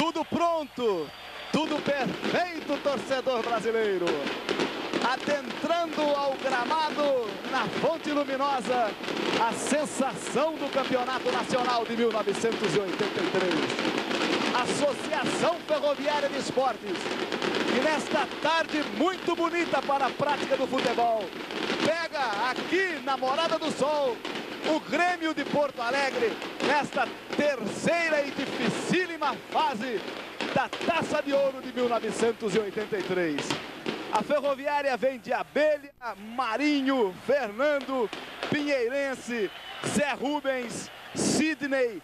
Tudo pronto, tudo perfeito, torcedor brasileiro. Adentrando ao gramado na Fonte Luminosa, a sensação do Campeonato Nacional de 1983. Associação Ferroviária de Esportes, que nesta tarde muito bonita para a prática do futebol, pega aqui na Morada do Sol o Grêmio de Porto Alegre nesta terceira e dificílima fase da Taça de Ouro de 1983. A Ferroviária vem de Abelha, Marinho, Fernando, Pinheirense, Zé Rubens, Sidney,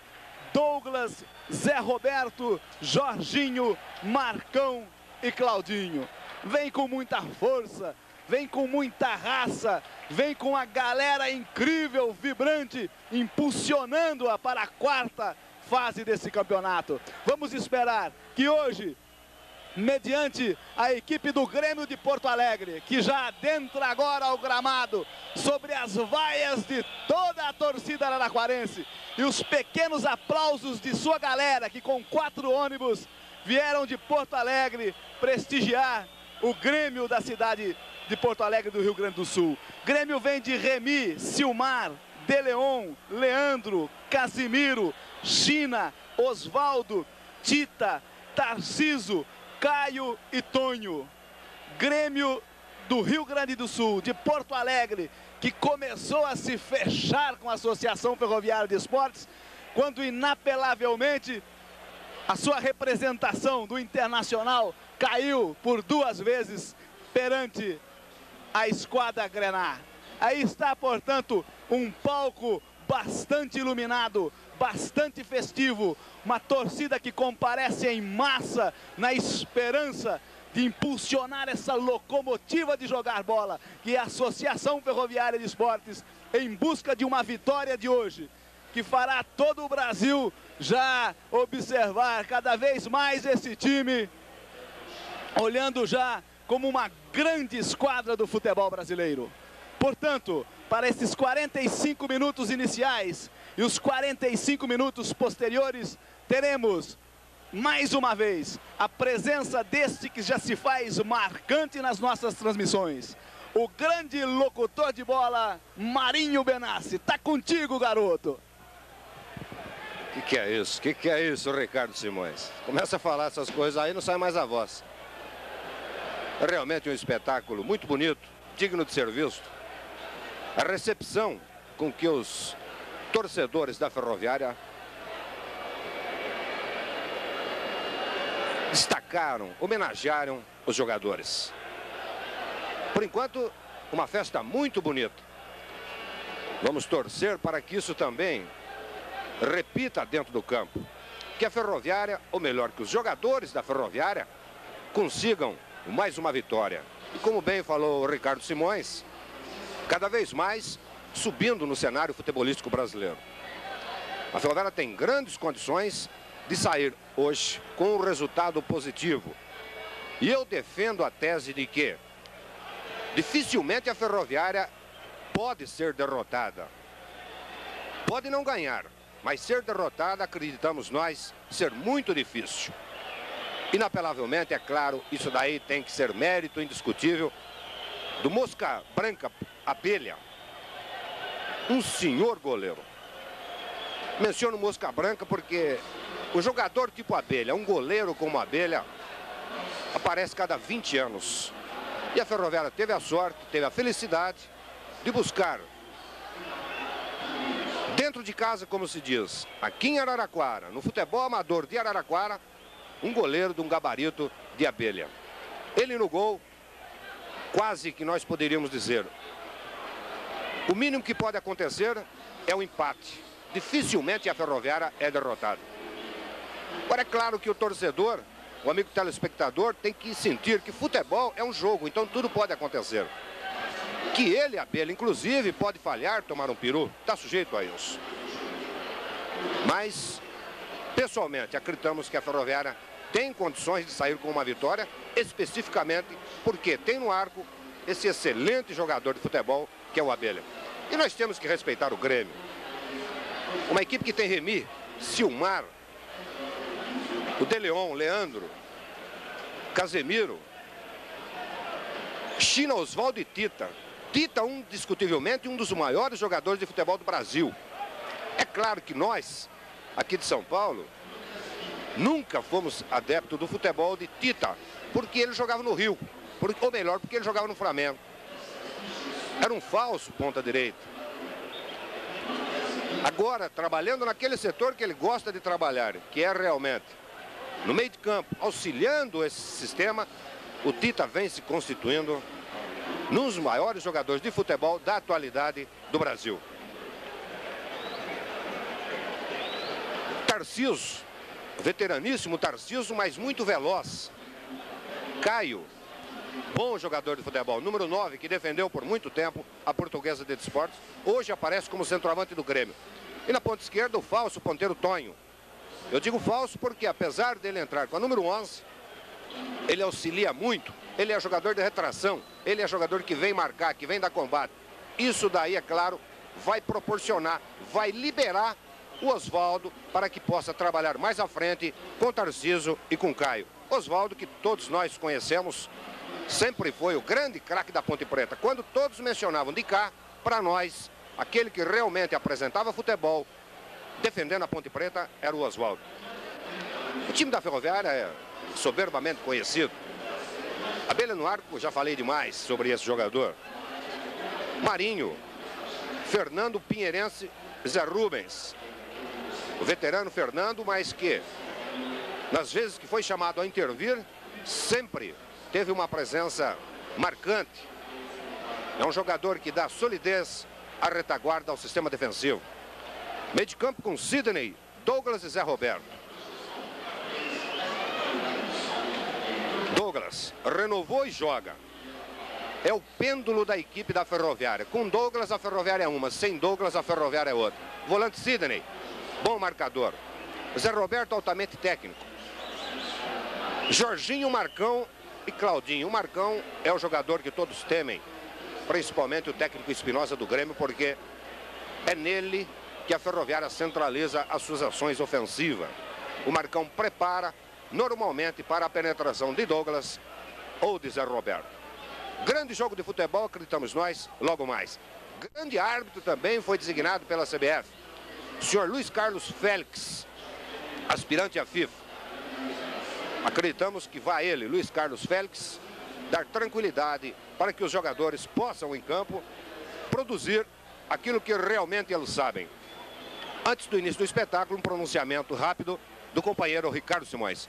Douglas, Zé Roberto, Jorginho, Marcão e Claudinho. Vem com muita força, vem com muita raça, vem com a galera incrível, vibrante, impulsionando-a para a quarta fase desse campeonato. Vamos esperar que hoje, mediante a equipe do Grêmio de Porto Alegre, que já adentra agora ao gramado, sobre as vaias de toda a torcida araraquarense e os pequenos aplausos de sua galera, que com quatro ônibus vieram de Porto Alegre prestigiar o Grêmio da cidade de Porto Alegre do Rio Grande do Sul. Grêmio vem de Remy, Silmar, De Leon, Leandro, Casimiro, China, Osvaldo, Tita, Tarciso, Caio e Tonho. Grêmio do Rio Grande do Sul, de Porto Alegre, que começou a se fechar com a Associação Ferroviária de Esportes, quando inapelavelmente a sua representação do Internacional caiu por duas vezes perante a esquadra Grenar. Aí está, portanto, um palco bastante iluminado, bastante festivo, uma torcida que comparece em massa na esperança de impulsionar essa locomotiva de jogar bola, que é a Associação Ferroviária de Esportes, em busca de uma vitória de hoje, que fará todo o Brasil já observar cada vez mais esse time, olhando já como uma grande esquadra do futebol brasileiro. Portanto, para esses 45 minutos iniciais e os 45 minutos posteriores, teremos mais uma vez a presença deste que já se faz marcante nas nossas transmissões. O grande locutor de bola, Marinho Benassi. Tá contigo, garoto. O que, que é isso? O que, que é isso, Ricardo Simões? Começa a falar essas coisas aí, não sai mais a voz. Realmente um espetáculo muito bonito, digno de ser visto. A recepção com que os torcedores da Ferroviária destacaram, homenagearam os jogadores. Por enquanto, uma festa muito bonita. Vamos torcer para que isso também repita dentro do campo. Que a Ferroviária, ou melhor, que os jogadores da Ferroviária consigam mais uma vitória. E como bem falou o Ricardo Simões, cada vez mais subindo no cenário futebolístico brasileiro. A Ferroviária tem grandes condições de sair hoje com um resultado positivo. E eu defendo a tese de que dificilmente a Ferroviária pode ser derrotada. Pode não ganhar, mas ser derrotada, acreditamos nós, ser muito difícil. Inapelavelmente, é claro, isso daí tem que ser mérito indiscutível do Mosca Branca Abelha. Um senhor goleiro. Menciono Mosca Branca porque o jogador tipo Abelha, um goleiro como Abelha, aparece cada 20 anos. E a Ferroviária teve a sorte, teve a felicidade de buscar dentro de casa, como se diz, aqui em Araraquara, no futebol amador de Araraquara, um goleiro de um gabarito de abelha. Ele no gol, quase que nós poderíamos dizer, o mínimo que pode acontecer é o um empate. Dificilmente a Ferroviária é derrotada. Agora é claro que o torcedor, o amigo telespectador, tem que sentir que futebol é um jogo, então tudo pode acontecer. Que ele, Abelha, inclusive, pode falhar, tomar um peru, está sujeito a isso. Mas Pessoalmente, acreditamos que a Ferroviária tem condições de sair com uma vitória, especificamente porque tem no arco esse excelente jogador de futebol que é o Abelha. E nós temos que respeitar o Grêmio. Uma equipe que tem Remy, Silmar, o Deleon, Leandro, Casemiro, China, Oswaldo e Tita. Tita, um, discutivelmente, um dos maiores jogadores de futebol do Brasil. É claro que nós, aqui de São Paulo, nunca fomos adeptos do futebol de Tita, porque ele jogava no Rio, ou melhor, porque ele jogava no Flamengo. Era um falso ponta-direita. Agora, trabalhando naquele setor que ele gosta de trabalhar, que é realmente no meio de campo, auxiliando esse sistema, o Tita vem se constituindo num dos maiores jogadores de futebol da atualidade do Brasil. Tarciso, veteraníssimo Tarciso, mas muito veloz. Caio, bom jogador de futebol, número 9, que defendeu por muito tempo a portuguesa de esportes, hoje aparece como centroavante do Grêmio. E na ponta esquerda, o falso ponteiro Tonho. Eu digo falso porque, apesar dele entrar com a número 11, ele auxilia muito, ele é jogador de retração, ele é jogador que vem marcar, que vem dar combate. Isso daí, é claro, vai proporcionar, vai liberar o Oswaldo para que possa trabalhar mais à frente com Tarciso e com Caio. Oswaldo, que todos nós conhecemos, sempre foi o grande craque da Ponte Preta. Quando todos mencionavam de cá, para nós, aquele que realmente apresentava futebol, defendendo a Ponte Preta, era o Oswaldo. O time da Ferroviária é soberbamente conhecido. Abelha no arco, já falei demais sobre esse jogador. Marinho, Fernando Pinheirense, Zé Rubens. O veterano Fernando, mas que, nas vezes que foi chamado a intervir, sempre teve uma presença marcante. É um jogador que dá solidez à retaguarda ao sistema defensivo. Meio de campo com Sidney, Douglas e Zé Roberto. Douglas renovou e joga. É o pêndulo da equipe da Ferroviária. Com Douglas, a Ferroviária é uma. Sem Douglas, a Ferroviária é outra. Volante Sidney, bom marcador. Zé Roberto, altamente técnico. Jorginho, Marcão e Claudinho. O Marcão é o jogador que todos temem. Principalmente o técnico Espinosa do Grêmio, porque é nele que a Ferroviária centraliza as suas ações ofensivas. O Marcão prepara normalmente para a penetração de Douglas ou de Zé Roberto. Grande jogo de futebol, acreditamos nós, logo mais. Grande árbitro também foi designado pela CBF. O senhor Luiz Carlos Félix, aspirante à FIFA. Acreditamos que vai ele, Luiz Carlos Félix, dar tranquilidade para que os jogadores possam, em campo, produzir aquilo que realmente eles sabem. Antes do início do espetáculo, um pronunciamento rápido do companheiro Ricardo Simões.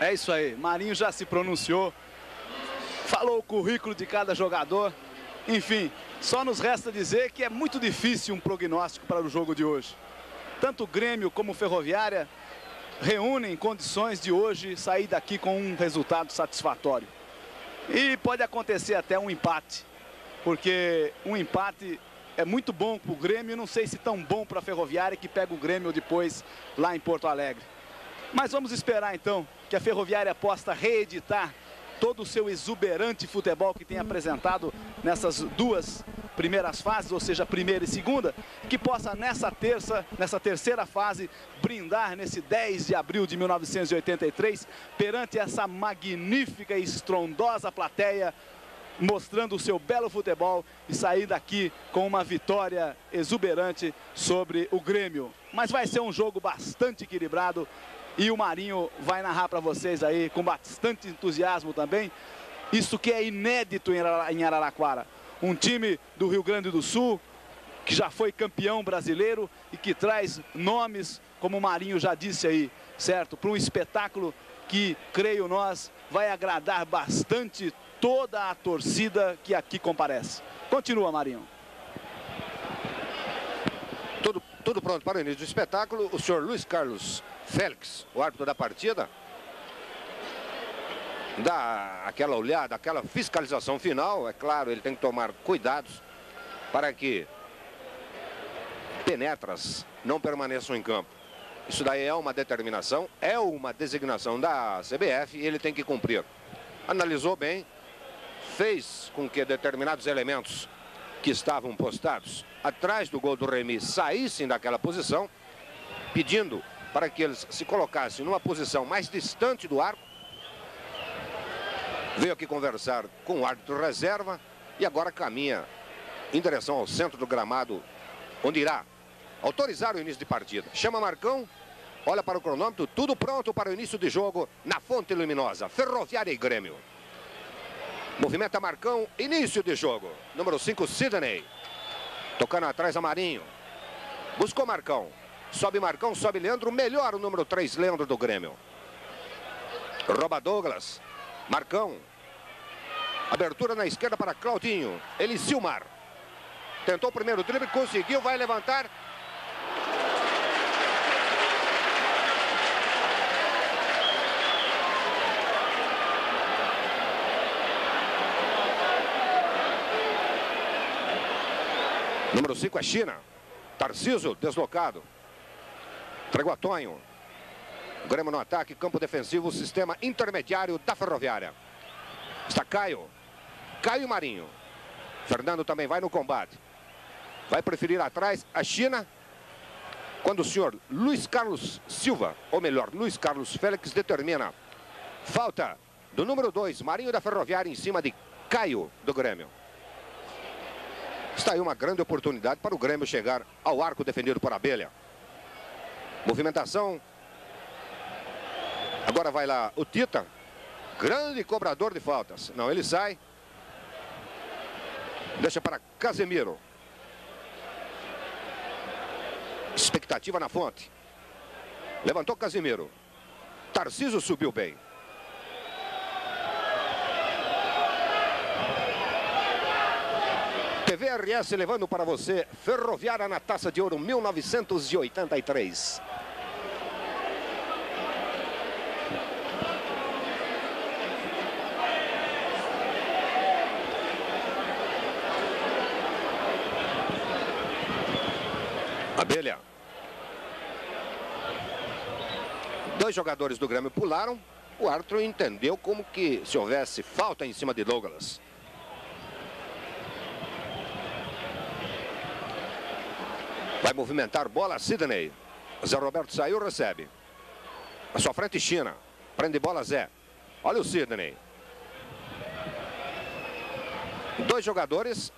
É isso aí, Marinho já se pronunciou, falou o currículo de cada jogador. Enfim, só nos resta dizer que é muito difícil um prognóstico para o jogo de hoje. Tanto o Grêmio como o Ferroviária reúnem condições de hoje sair daqui com um resultado satisfatório. E pode acontecer até um empate, porque um empate é muito bom para o Grêmio, não sei se tão bom para a Ferroviária que pega o Grêmio depois lá em Porto Alegre. Mas vamos esperar então que a Ferroviária possa reeditar todo o seu exuberante futebol que tem apresentado nessas duas primeiras fases, ou seja, primeira e segunda, que possa nessa terça, nessa terceira fase, brindar nesse 10 de abril de 1983, perante essa magnífica e estrondosa plateia mostrando o seu belo futebol e sair daqui com uma vitória exuberante sobre o Grêmio. Mas vai ser um jogo bastante equilibrado e o Marinho vai narrar para vocês aí com bastante entusiasmo também. Isso que é inédito em Araraquara. Um time do Rio Grande do Sul que já foi campeão brasileiro e que traz nomes, como o Marinho já disse aí, certo? Para um espetáculo que, creio nós, vai agradar bastante toda a torcida que aqui comparece. Continua, Marinho. Tudo, pronto para o início do espetáculo. O senhor Luiz Carlos Félix, o árbitro da partida, dá aquela olhada, aquela fiscalização final. É claro, ele tem que tomar cuidados para que penetras não permaneçam em campo. Isso daí é uma determinação, é uma designação da CBF e ele tem que cumprir. Analisou bem, fez com que determinados elementos que estavam postados atrás do gol do Remy saíssem daquela posição, pedindo para que eles se colocassem numa posição mais distante do arco. Veio aqui conversar com o árbitro reserva e agora caminha em direção ao centro do gramado, onde irá autorizar o início de partida. Chama Marcão, olha para o cronômetro, tudo pronto para o início de jogo na Fonte Luminosa, Ferroviária e Grêmio. Movimenta Marcão, início de jogo. Número 5, Sidney. Tocando atrás a Marinho. Buscou Marcão. Sobe Marcão, sobe Leandro. Melhor o número 3, Leandro do Grêmio. Rouba Douglas. Marcão. Abertura na esquerda para Claudinho. Ele Silmar. Tentou o primeiro drible, conseguiu, vai levantar. Número 5 é China. Tarciso deslocado. Entregou Tonho. Grêmio no ataque, campo defensivo, sistema intermediário da Ferroviária. Está Caio. Caio Marinho. Fernando também vai no combate. Vai preferir atrás a China. Quando o senhor Luiz Carlos Silva, ou melhor, Luiz Carlos Félix, determina falta do número 2, Marinho da Ferroviária, em cima de Caio do Grêmio. Está aí uma grande oportunidade para o Grêmio chegar ao arco defendido por Abelha. Movimentação. Agora vai lá o Tita. Grande cobrador de faltas. Não, ele sai. Deixa para Casemiro. Expectativa na fonte. Levantou Casemiro. Tarciso subiu bem. TVRS levando para você Ferroviária na Taça de Ouro 1983. Abelha. Dois jogadores do Grêmio pularam. O árbitro entendeu como que se houvesse falta em cima de Douglas. Vai movimentar bola Sidney. Zé Roberto saiu, recebe. A sua frente China. Prende bola Zé. Olha o Sidney. Dois jogadores.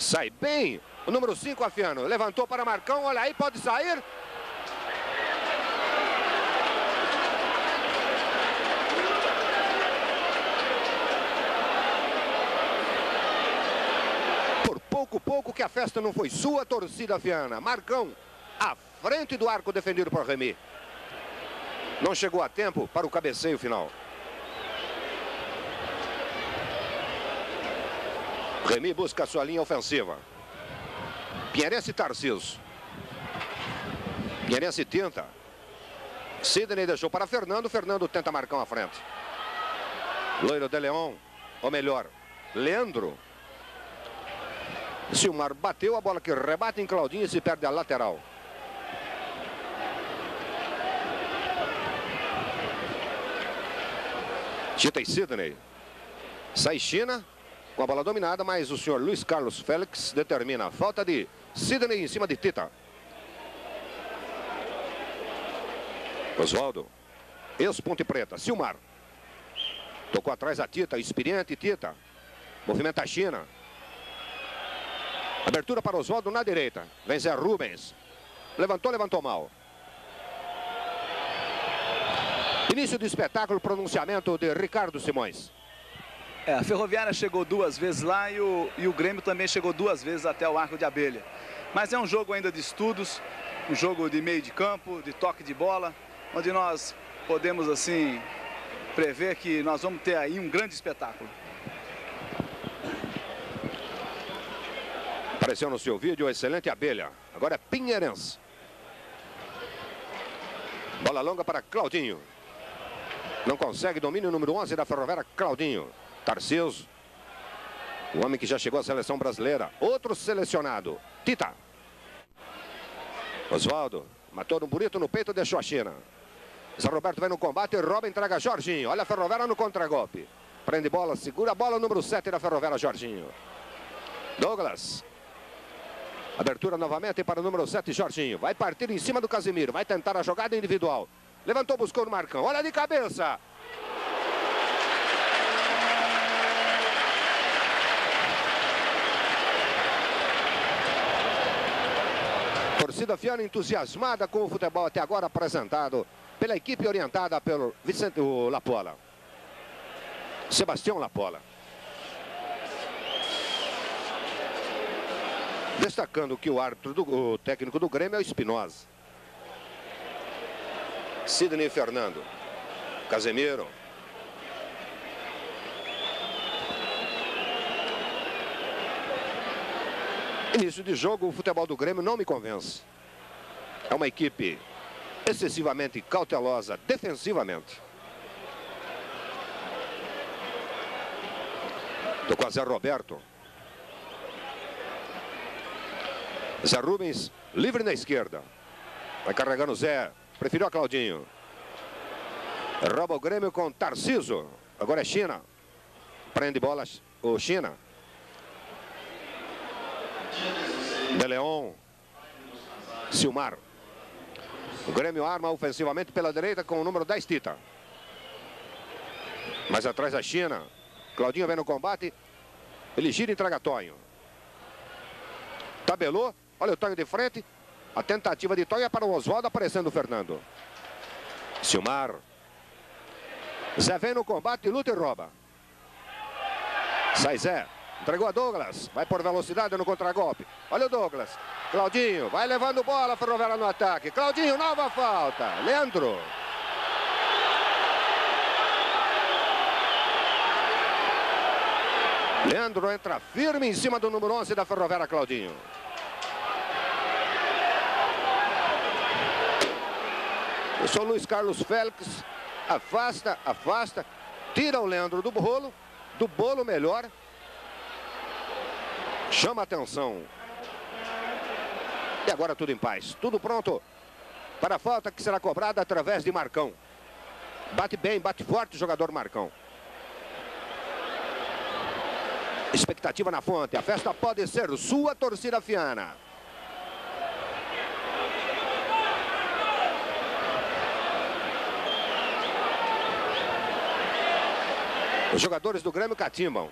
Sai bem. O número 5, Afiano. Levantou para Marcão. Olha aí, pode sair. Pouco, pouco que a festa não foi sua, torcida Fiana. Marcão, à frente do arco defendido por Remy. Não chegou a tempo para o cabeceio final. Remy busca sua linha ofensiva. Pinheirense Tarciso. Pinheirense tenta. Sidney deixou para Fernando. Fernando tenta marcar à frente. Loiro de Leão. Ou melhor, Leandro Silmar bateu a bola que rebate em Claudinho e se perde a lateral. Tita e Sidney. Sai China com a bola dominada, mas o senhor Luiz Carlos Félix determina a falta de Sidney em cima de Tita. Oswaldo. Ex-Ponte Preta. Silmar. Tocou atrás a Tita. Experiente Tita. Movimenta a China. Abertura para Oswaldo na direita. Vem Zé Rubens. Levantou, levantou mal. Início do espetáculo, pronunciamento de Ricardo Simões. É, a Ferroviária chegou duas vezes lá e o, e o Grêmio também chegou duas vezes até o arco de abelha. Mas é um jogo ainda de estudos, um jogo de meio de campo, de toque de bola, onde nós podemos, assim, prever que nós vamos ter aí um grande espetáculo. Apareceu no seu vídeo, excelente abelha. Agora é Pinheirense. Bola longa para Claudinho. Não consegue domínio número 11 da Ferroviária, Claudinho. Tarcísio. O homem que já chegou à seleção brasileira. Outro selecionado. Tita. Oswaldo. Matou um bonito no peito, deixou a China. Zé Roberto vai no combate, rouba, entrega Jorginho. Olha a Ferroviária no contragolpe. Prende bola, segura a bola, número 7 da Ferroviária, Jorginho. Douglas. Abertura novamente para o número 7, Jorginho. Vai partir em cima do Casimiro. Vai tentar a jogada individual. Levantou, buscou no Marcão. Olha de cabeça. Torcida Fiana entusiasmada com o futebol até agora apresentado pela equipe orientada pelo Vicente Lapola. Sebastião Lapola. Destacando que o árbitro, do, o técnico do Grêmio é o Espinosa. Sidney Fernando. Casemiro. Início de jogo, o futebol do Grêmio não me convence. É uma equipe excessivamente cautelosa defensivamente. Estou com a Zé Roberto. Zé Rubens, livre na esquerda. Vai carregando o Zé. Preferiu a Claudinho. Rouba o Grêmio com Tarciso. Agora é China. Prende bolas o China. De Leon. Silmar. O Grêmio arma ofensivamente pela direita com o número 10, Tita. Mais atrás a China. Claudinho vem no combate. Ele gira e entrega Tonho. Tabelou. Olha o Tonho de frente. A tentativa de Tonho é para o Oswaldo, aparecendo o Fernando. Silmar. Zé vem no combate, luta e rouba. Sai Zé. Entregou a Douglas. Vai por velocidade no contragolpe. Olha o Douglas. Claudinho. Vai levando bola. Ferroviária no ataque. Claudinho, nova falta. Leandro. Leandro entra firme em cima do número 11 da Ferroviária Claudinho. O senhor Luiz Carlos Félix afasta, afasta, tira o Leandro do bolo, do bolo melhor. Chama atenção. E agora tudo em paz. Tudo pronto para a falta que será cobrada através de Marcão. Bate bem, bate forte o jogador Marcão. Expectativa na fonte. A festa pode ser sua, torcida fiana. Os jogadores do Grêmio catimbam.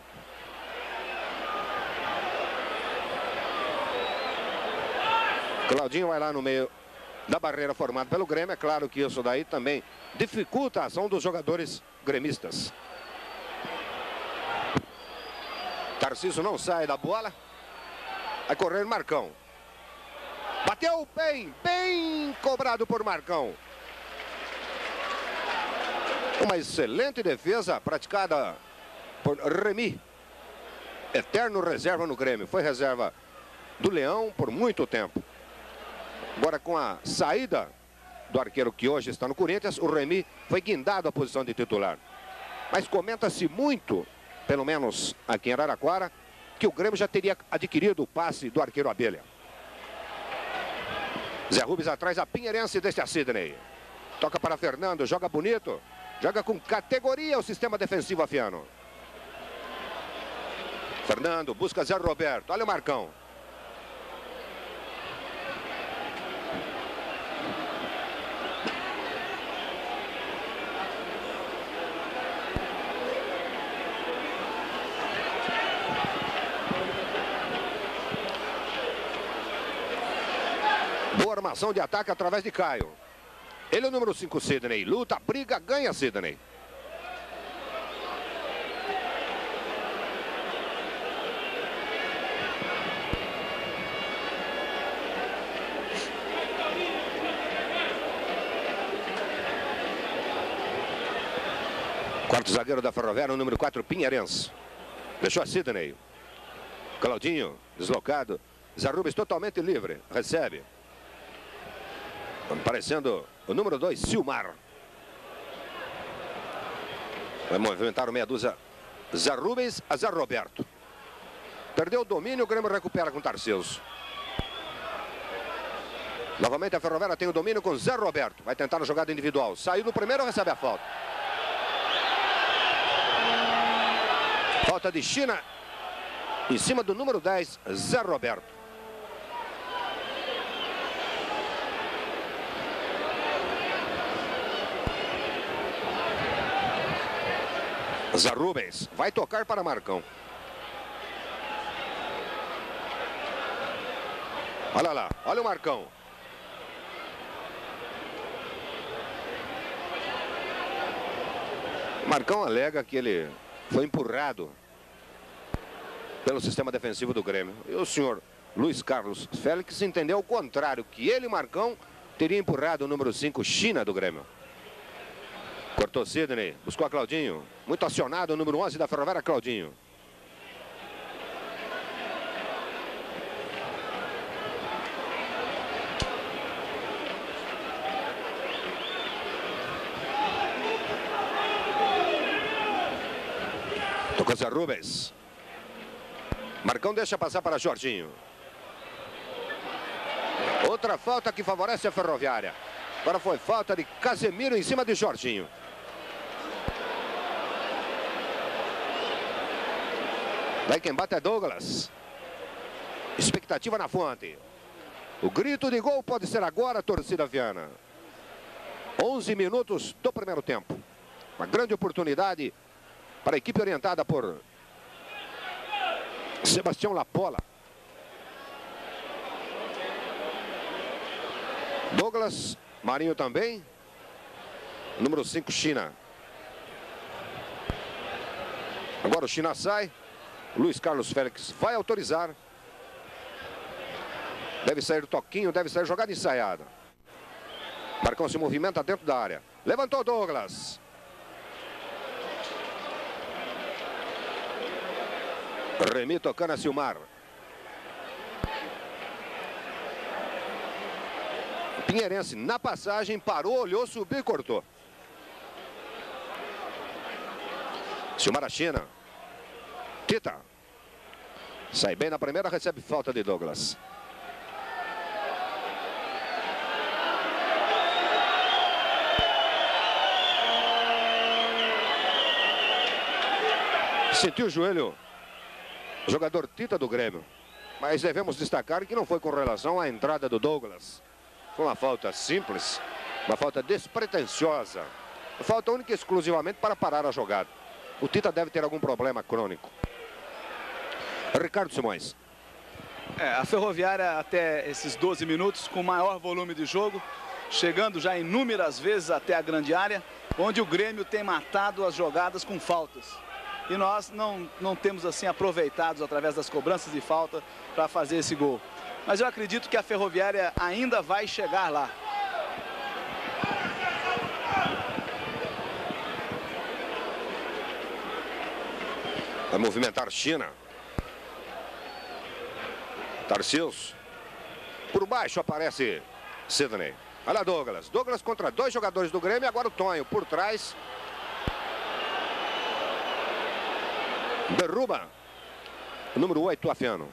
Claudinho vai lá no meio da barreira formada pelo Grêmio. É claro que isso daí também dificulta a ação dos jogadores gremistas. Tarcísio não sai da bola. Vai correr Marcão. Bateu bem, bem cobrado por Marcão. Uma excelente defesa praticada por Remy. Eterno reserva no Grêmio. Foi reserva do Leão por muito tempo. Agora com a saída do arqueiro que hoje está no Corinthians, o Remy foi guindado à posição de titular. Mas comenta-se muito, pelo menos aqui em Araraquara, que o Grêmio já teria adquirido o passe do arqueiro Abelha. Zé Rubens atrás, a Pinheirense deste a Sidney. Toca para Fernando, joga bonito. Joga com categoria o sistema defensivo afiano. Fernando busca Zé Roberto. Olha o Marcão. formação de ataque através de Caio. Ele é o número 5, Sidney. Luta, briga, ganha Sidney. Quarto zagueiro da Ferroviária, o número 4, Pinheirense. Deixou a Sidney. Claudinho, deslocado. Zarubes totalmente livre. Recebe. Aparecendo o número 2, Silmar. Vai movimentar o meia dúzia Zé Rubens a Zé Roberto. Perdeu o domínio, o Grêmio recupera com Tarcísio. Novamente a Ferroviária tem o domínio com Zé Roberto. Vai tentar a jogada individual. Saiu no primeiro, recebe a falta. Falta de China em cima do número 10, Zé Roberto. Zarrubens vai tocar para Marcão. Olha lá, olha o Marcão. Marcão alega que ele foi empurrado pelo sistema defensivo do Grêmio. E o senhor Luiz Carlos Félix entendeu o contrário, que ele, Marcão, teria empurrado o número 5, China, do Grêmio. Cortou Sidney, buscou a Claudinho. Muito acionado o número 11 da Ferroviária, Claudinho. Tocou Zé Rubens. Marcão deixa passar para Jorginho. Outra falta que favorece a Ferroviária. Agora foi falta de Casemiro em cima de Jorginho. Daí quem bate é Douglas. Expectativa na fonte. O grito de gol pode ser agora, torcida Viana. 11 minutos do primeiro tempo. Uma grande oportunidade para a equipe orientada por Sebastião Lapola. Douglas, Marinho também. Número 5, China. Agora o China sai. Luiz Carlos Félix vai autorizar. Deve sair toquinho, deve sair jogada ensaiada. Marcão se movimenta dentro da área. Levantou Douglas. Remi tocando a Silmar. Pinheirense na passagem, parou, olhou, subiu e cortou. Silmar a China. Tita. Sai bem na primeira, recebe falta de Douglas. Sentiu o joelho jogador Tita do Grêmio. Mas devemos destacar que não foi com relação à entrada do Douglas. Foi uma falta simples, uma falta despretensiosa. Falta única e exclusivamente para parar a jogada. O Tita deve ter algum problema crônico. Ricardo Simões. É, a Ferroviária até esses 12 minutos com maior volume de jogo, chegando já inúmeras vezes até a grande área, onde o Grêmio tem matado as jogadas com faltas e nós não, não temos assim aproveitados através das cobranças de falta para fazer esse gol. Mas eu acredito que a Ferroviária ainda vai chegar lá. Vai movimentar China. Tarcius. Por baixo aparece Sidney. Olha Douglas. Douglas contra dois jogadores do Grêmio. Agora o Tonho por trás. Derruba. O número 8, Afiano.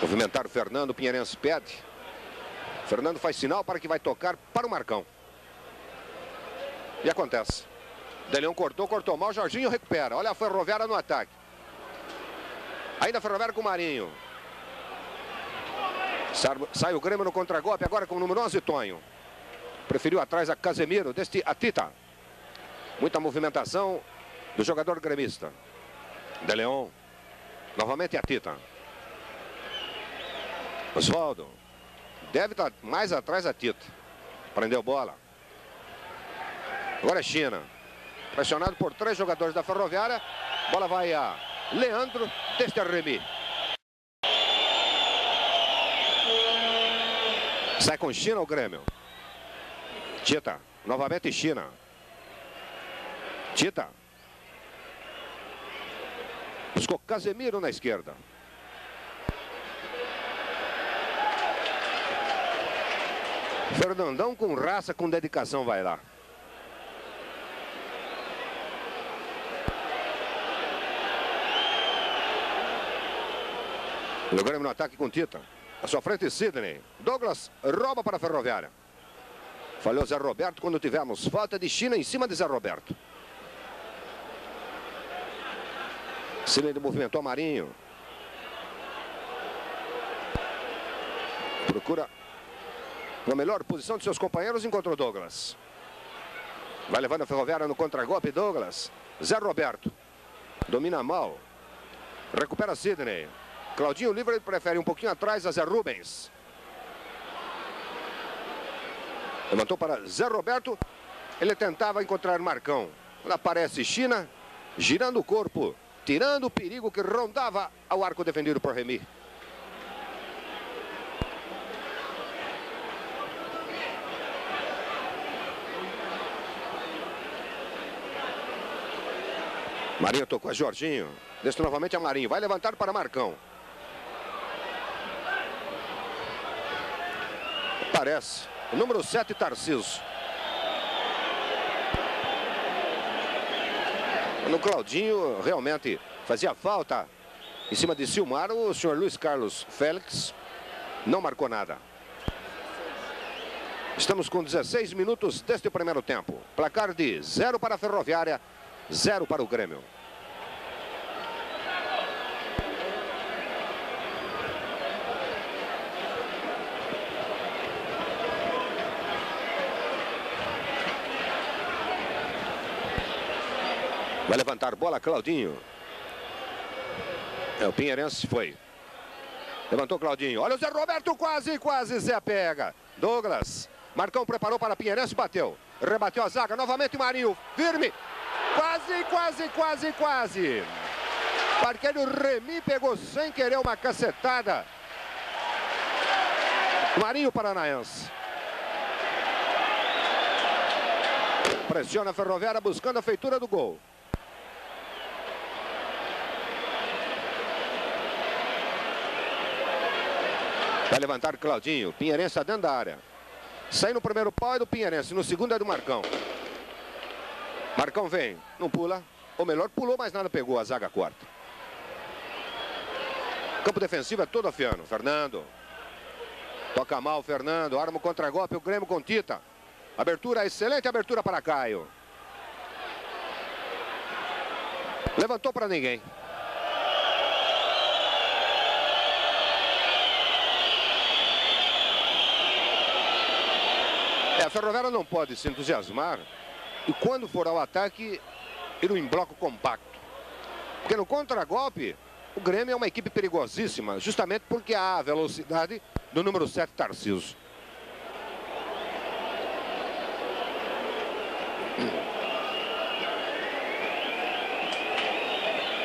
Movimentar o Fernando, Pinheirense pede. Fernando faz sinal para que vai tocar para o Marcão. E acontece. Deleão cortou, cortou mal, Jorginho recupera. Olha a Ferroviária no ataque. Ainda Ferroviária com o Marinho. Sai o Grêmio no contragolpe agora com o número 11, Tonho. Preferiu atrás a Casemiro, deste a Tita. Muita movimentação do jogador gremista. De Leon. Novamente a Tita. Oswaldo. Deve estar mais atrás a Tita. Prendeu bola. Agora é China. Pressionado por três jogadores da Ferroviária. Bola vai a Leandro deste Remy. Sai com China o Grêmio. Tita, novamente China. Tita. Buscou Casemiro na esquerda. Fernandão com raça, com dedicação vai lá. O Grêmio no ataque com Tita. A sua frente, Sidney. Douglas rouba para a Ferroviária. Falhou Zé Roberto quando tivemos falta de China em cima de Zé Roberto. Silêncio movimentou Marinho. Procura Na melhor posição de seus companheiros, encontrou Douglas. Vai levando a Ferroviária no contragolpe, Douglas. Zé Roberto. Domina mal. Recupera Sidney. Claudinho livre, prefere um pouquinho atrás a Zé Rubens. Levantou para Zé Roberto. Ele tentava encontrar Marcão. Aparece China, girando o corpo, tirando o perigo que rondava ao arco defendido por Remy. Marinho tocou a Jorginho. Deste novamente a Marinho. Vai levantar para Marcão. Parece. O número 7, Tarciso. No Claudinho, realmente fazia falta em cima de Silmar. O senhor Luiz Carlos Félix não marcou nada. Estamos com 16 minutos deste primeiro tempo. Placar de 0 para a Ferroviária, 0 para o Grêmio. Vai levantar bola, Claudinho. É, o Pinheirense foi. Levantou Claudinho. Olha o Zé Roberto, quase, quase Zé pega. Douglas. Marcão preparou para Pinheirense, bateu. Rebateu a zaga, novamente Marinho. Firme. Quase, quase, quase, quase. Parqueiro Remy pegou sem querer uma cacetada. Marinho Paranaense. Pressiona a Ferroviária buscando a feitura do gol. Vai levantar Claudinho. Pinheirense dentro da área. Sai no primeiro pau é do Pinheirense. No segundo é do Marcão. Marcão vem. Não pula. Ou melhor, pulou, mas nada pegou. A zaga corta. Campo defensivo é todo afiano. Fernando. Toca mal Fernando. Arma o contra-golpe. O Grêmio com Tita. Abertura, excelente abertura para Caio. Levantou para ninguém. É, a Ferroviária não pode se entusiasmar e quando for ao ataque, ir em bloco compacto. Porque no contragolpe, o Grêmio é uma equipe perigosíssima, justamente porque há a velocidade do número 7, Tarciso.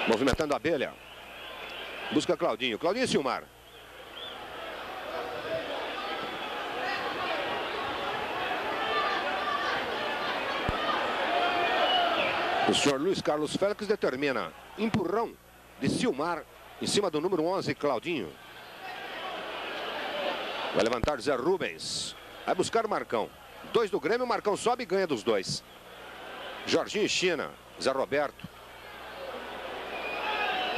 Movimentando a abelha. Busca Claudinho. Claudinho e Silmar. O senhor Luiz Carlos Félix determina empurrão de Silmar em cima do número 11, Claudinho. Vai levantar Zé Rubens. Vai buscar o Marcão. Dois do Grêmio, o Marcão sobe e ganha dos dois. Jorginho e China. Zé Roberto.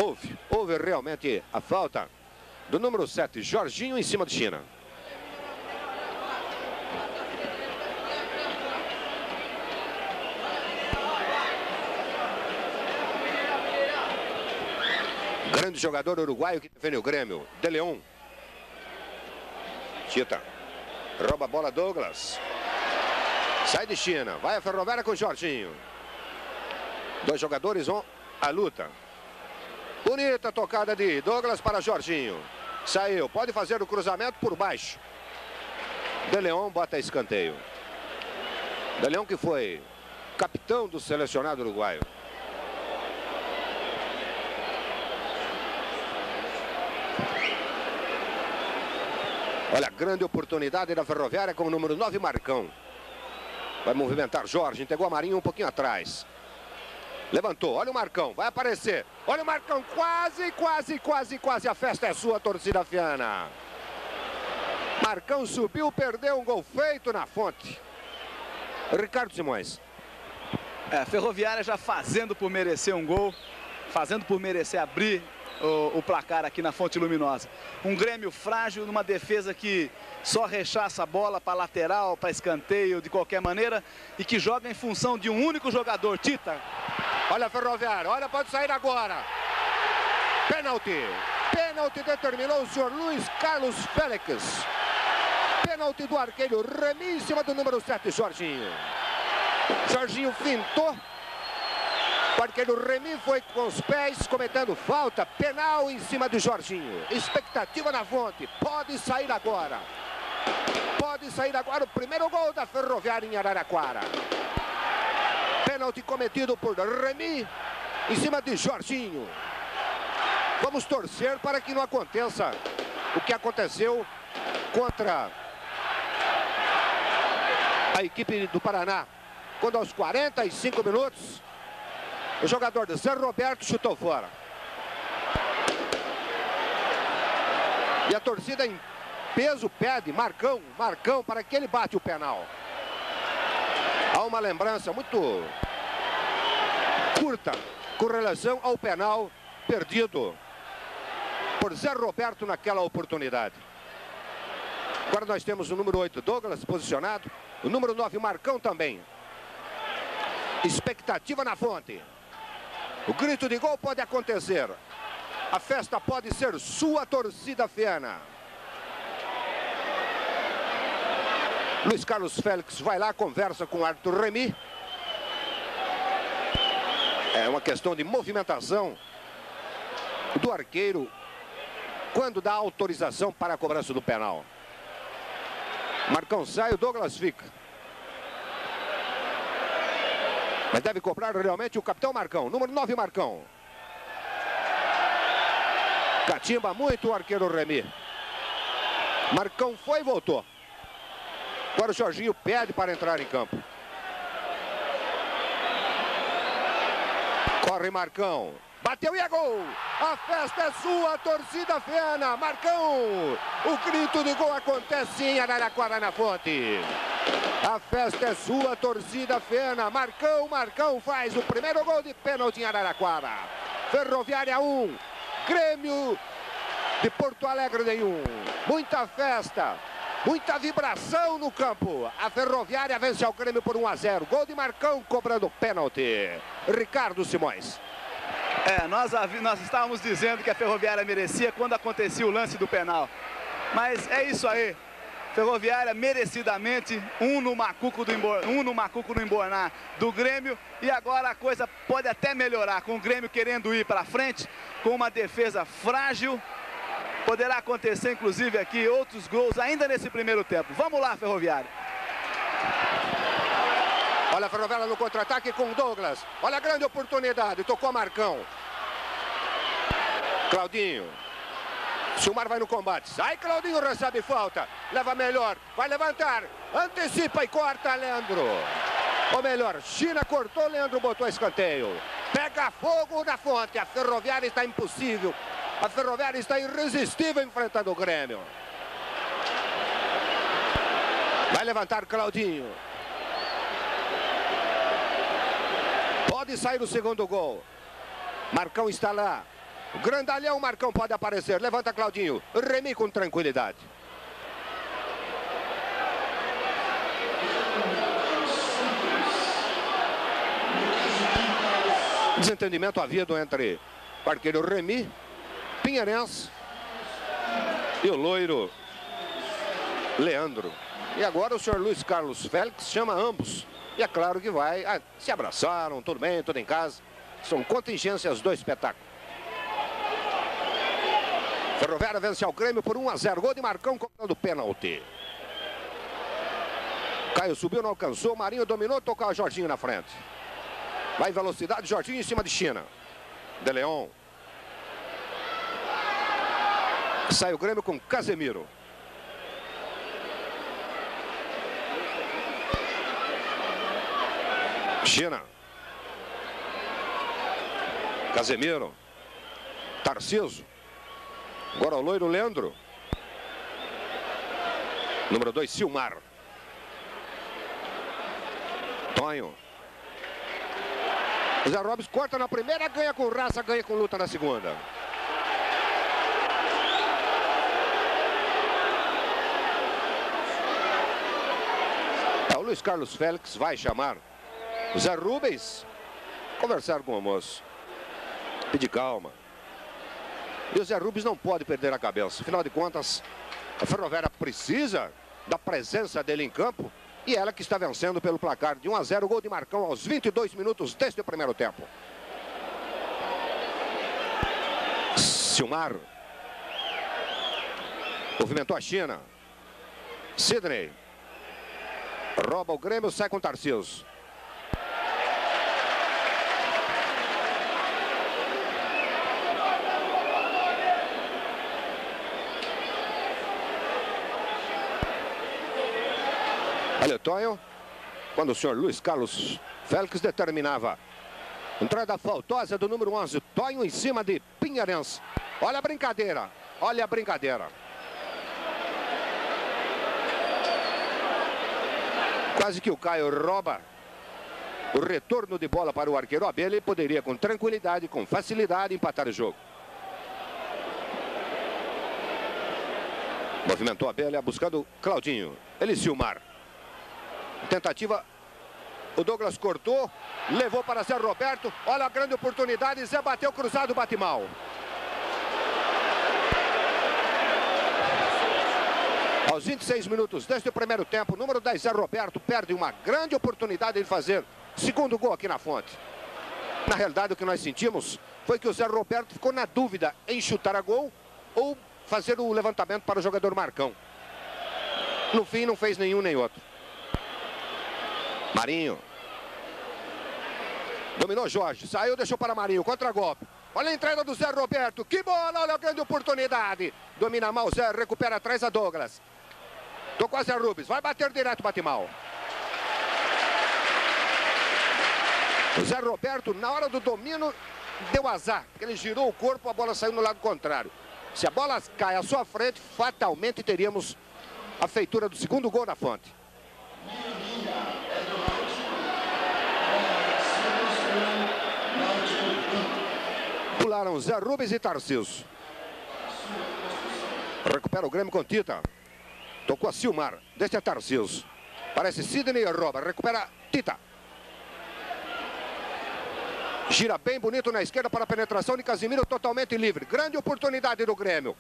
Houve, houve realmente a falta do número 7, Jorginho em cima de China. Grande jogador uruguaio que defende o Grêmio. De Leon. Tita. Rouba a bola Douglas. Sai de China. Vai a Ferroviária com Jorginho. Dois jogadores vão à luta. Bonita tocada de Douglas para Jorginho. Saiu. Pode fazer o cruzamento por baixo. De Leon bota escanteio. De Leon que foi capitão do selecionado uruguaio. Olha, grande oportunidade da Ferroviária com o número 9, Marcão. Vai movimentar Jorge, entregou a Marinho um pouquinho atrás. Levantou, olha o Marcão, vai aparecer. Olha o Marcão, quase, quase, quase, quase. A festa é sua, torcida fiana. Marcão subiu, perdeu um gol feito na fonte. Ricardo Simões. É, Ferroviária já fazendo por merecer um gol, fazendo por merecer abrir o, o, placar aqui na Fonte Luminosa. Um Grêmio frágil, numa defesa que só rechaça a bola para lateral, para escanteio, de qualquer maneira, e que joga em função de um único jogador, Tita. Olha a Ferroviária, olha, pode sair agora. Pênalti. Pênalti determinou o senhor Luiz Carlos Félix. Pênalti do arqueiro Remy em cima do número 7, Jorginho. Jorginho fintou. O arqueiro Remy foi com os pés, cometendo falta. Penal em cima do Jorginho. Expectativa na fonte. Pode sair agora. Pode sair agora o primeiro gol da Ferroviária em Araraquara. Pênalti cometido por Remy em cima de Jorginho. Vamos torcer para que não aconteça o que aconteceu contra a equipe do Paraná. Quando aos 45 minutos, o jogador de Zé Roberto chutou fora. E a torcida em peso pede Marcão, Marcão, para que ele bate o penal. Há uma lembrança muito curta com relação ao penal perdido por Zé Roberto naquela oportunidade. Agora nós temos o número 8, Douglas, posicionado. O número 9, Marcão também. Expectativa na fonte. O grito de gol pode acontecer. A festa pode ser sua torcida fiana. Luiz Carlos Félix vai lá, conversa com Arthur Remy. É uma questão de movimentação do arqueiro quando dá autorização para a cobrança do penal. Marcão sai, o Douglas fica. Mas deve cobrar realmente o capitão Marcão, número 9 Marcão. Catimba muito o arqueiro Remy. Marcão foi e voltou. Agora o Jorginho pede para entrar em campo. Corre Marcão. Bateu e é gol! A festa é sua, torcida Fiana, Marcão! O grito de gol acontece em Araraquara na fonte. A festa é sua, torcida Fiana, Marcão, Marcão faz o primeiro gol de pênalti em Araraquara. Ferroviária 1, Grêmio de Porto Alegre nenhum. Muita festa, muita vibração no campo. A Ferroviária vence ao Grêmio por 1 a 0. Gol de Marcão cobrando pênalti. Ricardo Simões. É, nós, nós estávamos dizendo que a Ferroviária merecia quando acontecia o lance do penal. Mas é isso aí. Ferroviária merecidamente, um no macuco do Embor, um no macuco no Embornar do Grêmio e agora a coisa pode até melhorar com o Grêmio querendo ir para frente, com uma defesa frágil. Poderá acontecer inclusive aqui outros gols ainda nesse primeiro tempo. Vamos lá, Ferroviária. Olha a Ferroviária no contra-ataque com Douglas. Olha a grande oportunidade. Tocou Marcão. Claudinho. Silmar vai no combate. Sai, Claudinho recebe falta. Leva melhor. Vai levantar. Antecipa e corta, Leandro. Ou melhor, China cortou, Leandro botou escanteio. Pega fogo na fonte. A Ferroviária está impossível. A Ferroviária está irresistível enfrentando o Grêmio. Vai levantar Claudinho. Pode sair o segundo gol. Marcão está lá. O grandalhão Marcão pode aparecer. Levanta Claudinho. Remy com tranquilidade. Desentendimento havido entre o arqueiro Remy, Pinheirense e o loiro Leandro. E agora o senhor Luiz Carlos Félix chama ambos e é claro que vai. Ah, se abraçaram, tudo bem, tudo em casa. São contingências do espetáculo. Ferroviária vence ao Grêmio por 1 a 0. Gol de Marcão cobrando pênalti. Caio subiu, não alcançou. Marinho dominou, tocou a Jorginho na frente. Vai em velocidade, Jorginho em cima de China. De Leon. Sai o Grêmio com Casemiro. China. Casemiro. Tarciso. Agora o loiro Leandro. Número 2, Silmar. Tonho. Zé Robes corta na primeira, ganha com raça, ganha com luta na segunda. É, o Luiz Carlos Félix vai chamar Zé Rubens, conversar com o moço. Pedir calma. E o Zé Rubens não pode perder a cabeça. Afinal de contas, a Ferroviária precisa da presença dele em campo. E ela que está vencendo pelo placar de 1 a 0, gol de Marcão aos 22 minutos deste primeiro tempo. Silmar. Movimentou a China. Sidney. Rouba o Grêmio, sai com o Olha, Tonho, quando o senhor Luiz Carlos Félix determinava entrada faltosa do número 11, Tonho em cima de Pinheirense. Olha a brincadeira, olha a brincadeira. Quase que o Caio rouba o retorno de bola para o arqueiro Abel. Ele poderia com tranquilidade, com facilidade, empatar o jogo. Movimentou a Abelha buscando Claudinho. Ele Silmar. Tentativa. O Douglas cortou. Levou para Zé Roberto. Olha a grande oportunidade. Zé bateu cruzado, bate mal. Aos 26 minutos deste primeiro tempo, número 10, Zé Roberto, perde uma grande oportunidade de fazer segundo gol aqui na fonte. Na realidade, o que nós sentimos foi que o Zé Roberto ficou na dúvida em chutar a gol ou fazer o levantamento para o jogador Marcão. No fim, não fez nenhum nem outro. Marinho. Dominou Jorge. Saiu, deixou para Marinho. Contra-golpe. Olha a entrada do Zé Roberto. Que bola, olha a grande oportunidade. Domina mal Zé, recupera atrás a Douglas. Tocou a Zé Rubens. Vai bater direto, bate mal. O Zé Roberto, na hora do domínio, deu azar. Ele girou o corpo, a bola saiu no lado contrário. Se a bola cai à sua frente, fatalmente teríamos a feitura do segundo gol na fonte. Pularam Zé Rubens e Tarcísio. Recupera o Grêmio com Tita. Tocou a Silmar. Deste é Tarcísio. Parece Sidney rouba. Recupera Tita. Gira bem bonito na esquerda para a penetração de Casimiro totalmente livre. Grande oportunidade do Grêmio.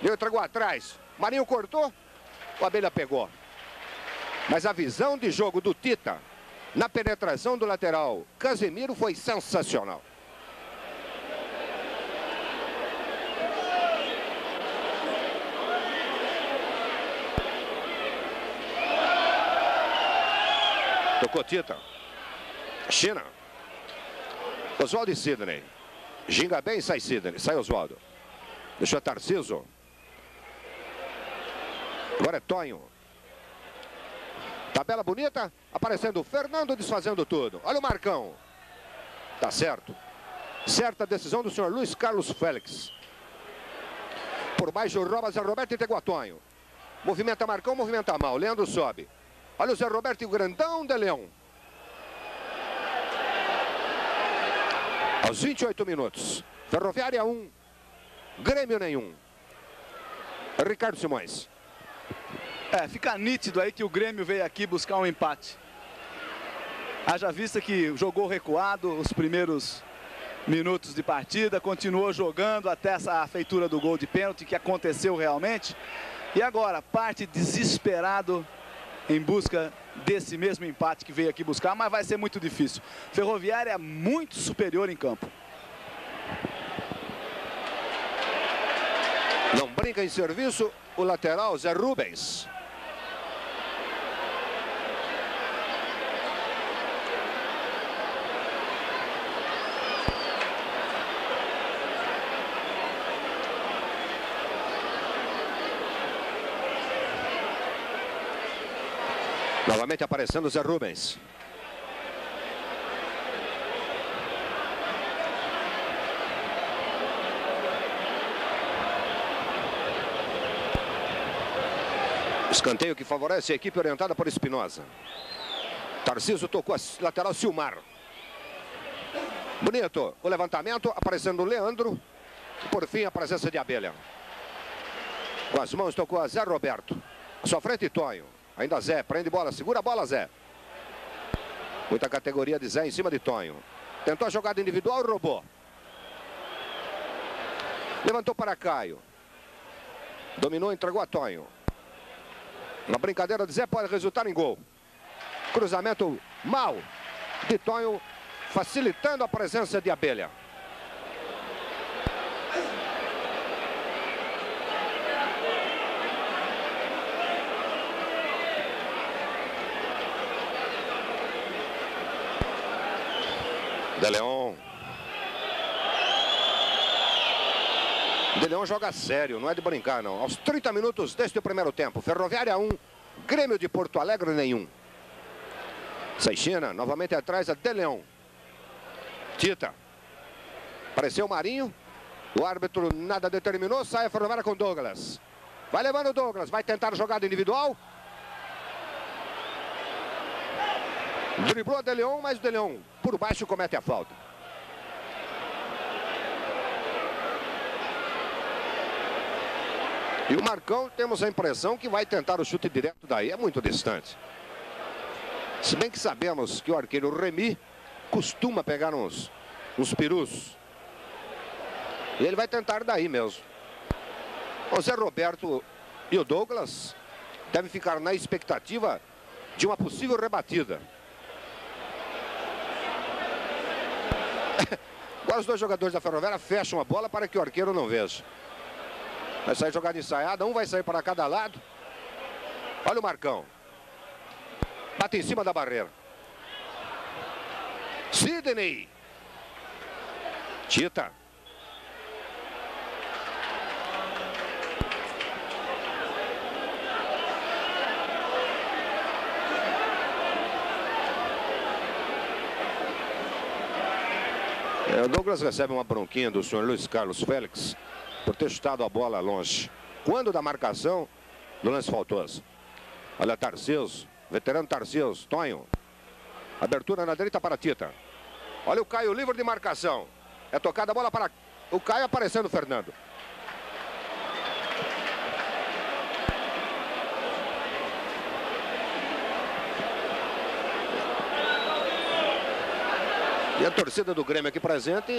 Deu entregou atrás. Marinho cortou. O Abelha pegou. Mas a visão de jogo do Tita na penetração do lateral Casemiro foi sensacional. Tocou Tita. China. Oswaldo e Sidney. Ginga bem, sai Sidney. Sai Oswaldo. Deixou Tarciso. Agora é Tonho. Tabela bonita. Aparecendo o Fernando desfazendo tudo. Olha o Marcão. Tá certo. Certa decisão do senhor Luiz Carlos Félix. Por baixo, Robas, Roberto entregou a Tonho. Movimenta Marcão, movimenta mal. Leandro sobe. Olha o Zé Roberto e o grandão de Leão. Aos 28 minutos. Ferroviária 1. Grêmio nenhum. Ricardo Simões. É, fica nítido aí que o Grêmio veio aqui buscar um empate. Haja vista que jogou recuado os primeiros minutos de partida, continuou jogando até essa feitura do gol de pênalti que aconteceu realmente. E agora parte desesperado em busca desse mesmo empate que veio aqui buscar, mas vai ser muito difícil. Ferroviária é muito superior em campo. Não brinca em serviço o lateral Zé Rubens. Novamente aparecendo o Zé Rubens. Escanteio que favorece a equipe orientada por Espinosa. Tarciso tocou a lateral Silmar. Bonito o levantamento, aparecendo o Leandro. Por fim a presença de Abelha. Com as mãos tocou a Zé Roberto. Sua frente Tonho. Ainda Zé, prende bola, segura a bola Zé. Muita categoria de Zé em cima de Tonho. Tentou a jogada individual, roubou. Levantou para Caio. Dominou, entregou a Tonho. Uma brincadeira de Zé pode resultar em gol. Cruzamento mal de Tonho, facilitando a presença de Abelha. De Leon. De Leon joga sério, não é de brincar não. Aos 30 minutos deste primeiro tempo, Ferroviária 1, Grêmio de Porto Alegre nenhum. Seixina, novamente atrás a De Leon. Tita. Apareceu o Marinho. O árbitro nada determinou, sai a Ferroviária com Douglas. Vai levando o Douglas, vai tentar jogada individual. Driblou a De Leon, mas o De Leon por baixo comete a falta. E o Marcão, temos a impressão que vai tentar o chute direto daí, é muito distante. Se bem que sabemos que o arqueiro Remy costuma pegar uns, uns perus. E ele vai tentar daí mesmo. O Zé Roberto e o Douglas devem ficar na expectativa de uma possível rebatida. Agora os dois jogadores da Ferroviária fecham a bola para que o arqueiro não veja. Vai sair jogada ensaiada, um vai sair para cada lado. Olha o Marcão. Bate em cima da barreira. Sidney. Tita. É, o Douglas recebe uma bronquinha do senhor Luiz Carlos Félix por ter chutado a bola longe. Quando da marcação do lance faltoso. Olha Tarcísio, veterano Tarcísio, Tonho. Abertura na direita para Tita. Olha o Caio livre de marcação. É tocada a bola para o Caio aparecendo o Fernando. E a torcida do Grêmio aqui presente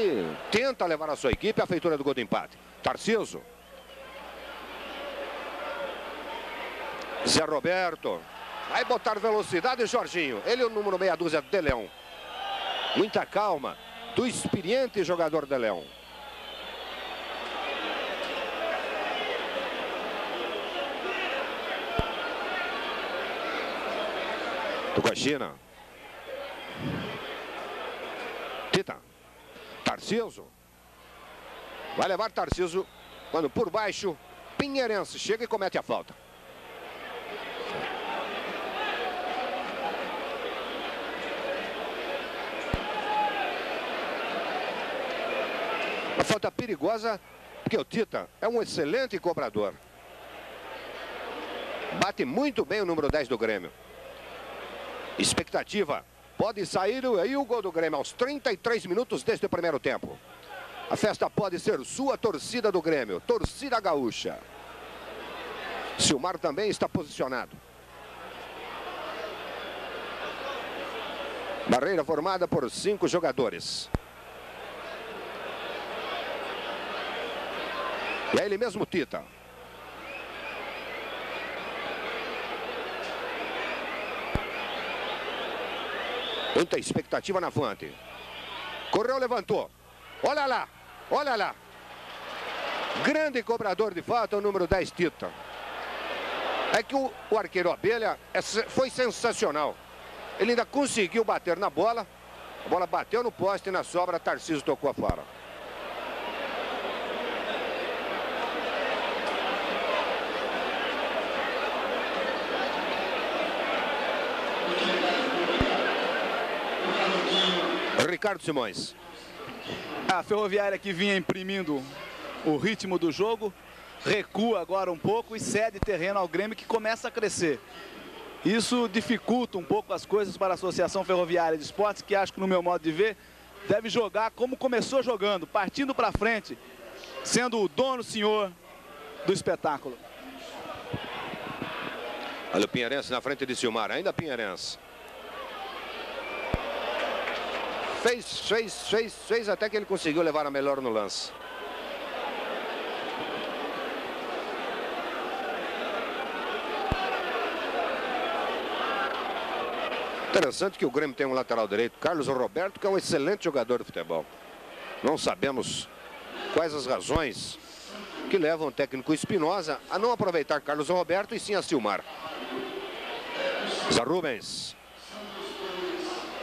tenta levar a sua equipe à feitura do gol de empate. Tarciso. Zé Roberto. Vai botar velocidade, Jorginho. Ele é o número meia dúzia de Leão. Muita calma do experiente jogador de Leão. Do China. Tita. Tarciso. Vai levar Tarciso quando por baixo Pinheirense chega e comete a falta. Uma falta perigosa, porque o Tita é um excelente cobrador. Bate muito bem o número 10 do Grêmio. Expectativa. Pode sair aí o gol do Grêmio aos 33 minutos deste primeiro tempo. A festa pode ser sua torcida do Grêmio, torcida gaúcha. Silmar também está posicionado. Barreira formada por cinco jogadores. E é ele mesmo, Tita. Muita expectativa na Fante. Correu, levantou. Olha lá, olha lá. Grande cobrador de falta, o número 10, Tita. É que o, o arqueiro Abelha é, foi sensacional. Ele ainda conseguiu bater na bola. A bola bateu no poste e na sobra, Tarcísio tocou a fora. Ricardo Simões. A Ferroviária que vinha imprimindo o ritmo do jogo, recua agora um pouco e cede terreno ao Grêmio que começa a crescer. Isso dificulta um pouco as coisas para a Associação Ferroviária de Esportes, que acho que no meu modo de ver, deve jogar como começou jogando, partindo para frente, sendo o dono, senhor do espetáculo. Olha o Pinheirense na frente de Silmar, ainda Pinheirense. Fez, fez, fez, fez até que ele conseguiu levar a melhor no lance. Interessante que o Grêmio tem um lateral direito, Carlos Roberto, que é um excelente jogador de futebol. Não sabemos quais as razões que levam o técnico Espinosa a não aproveitar Carlos Roberto e sim a Silmar. Zé Rubens.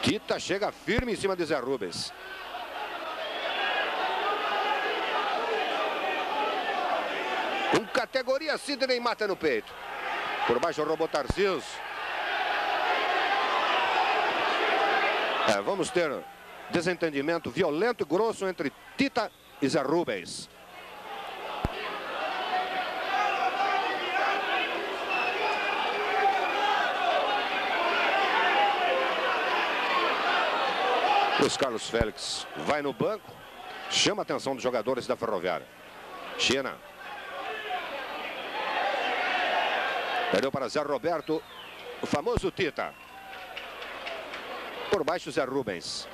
Tita chega firme em cima de Zé Rubens. Com categoria Sidney mata no peito. Por baixo o robô Tarcísio. É, vamos ter desentendimento violento e grosso entre Tita e Zé Rubens. Luiz Carlos Félix vai no banco, chama a atenção dos jogadores da Ferroviária. China. Perdeu para Zé Roberto, o famoso Tita. Por baixo, Zé Rubens.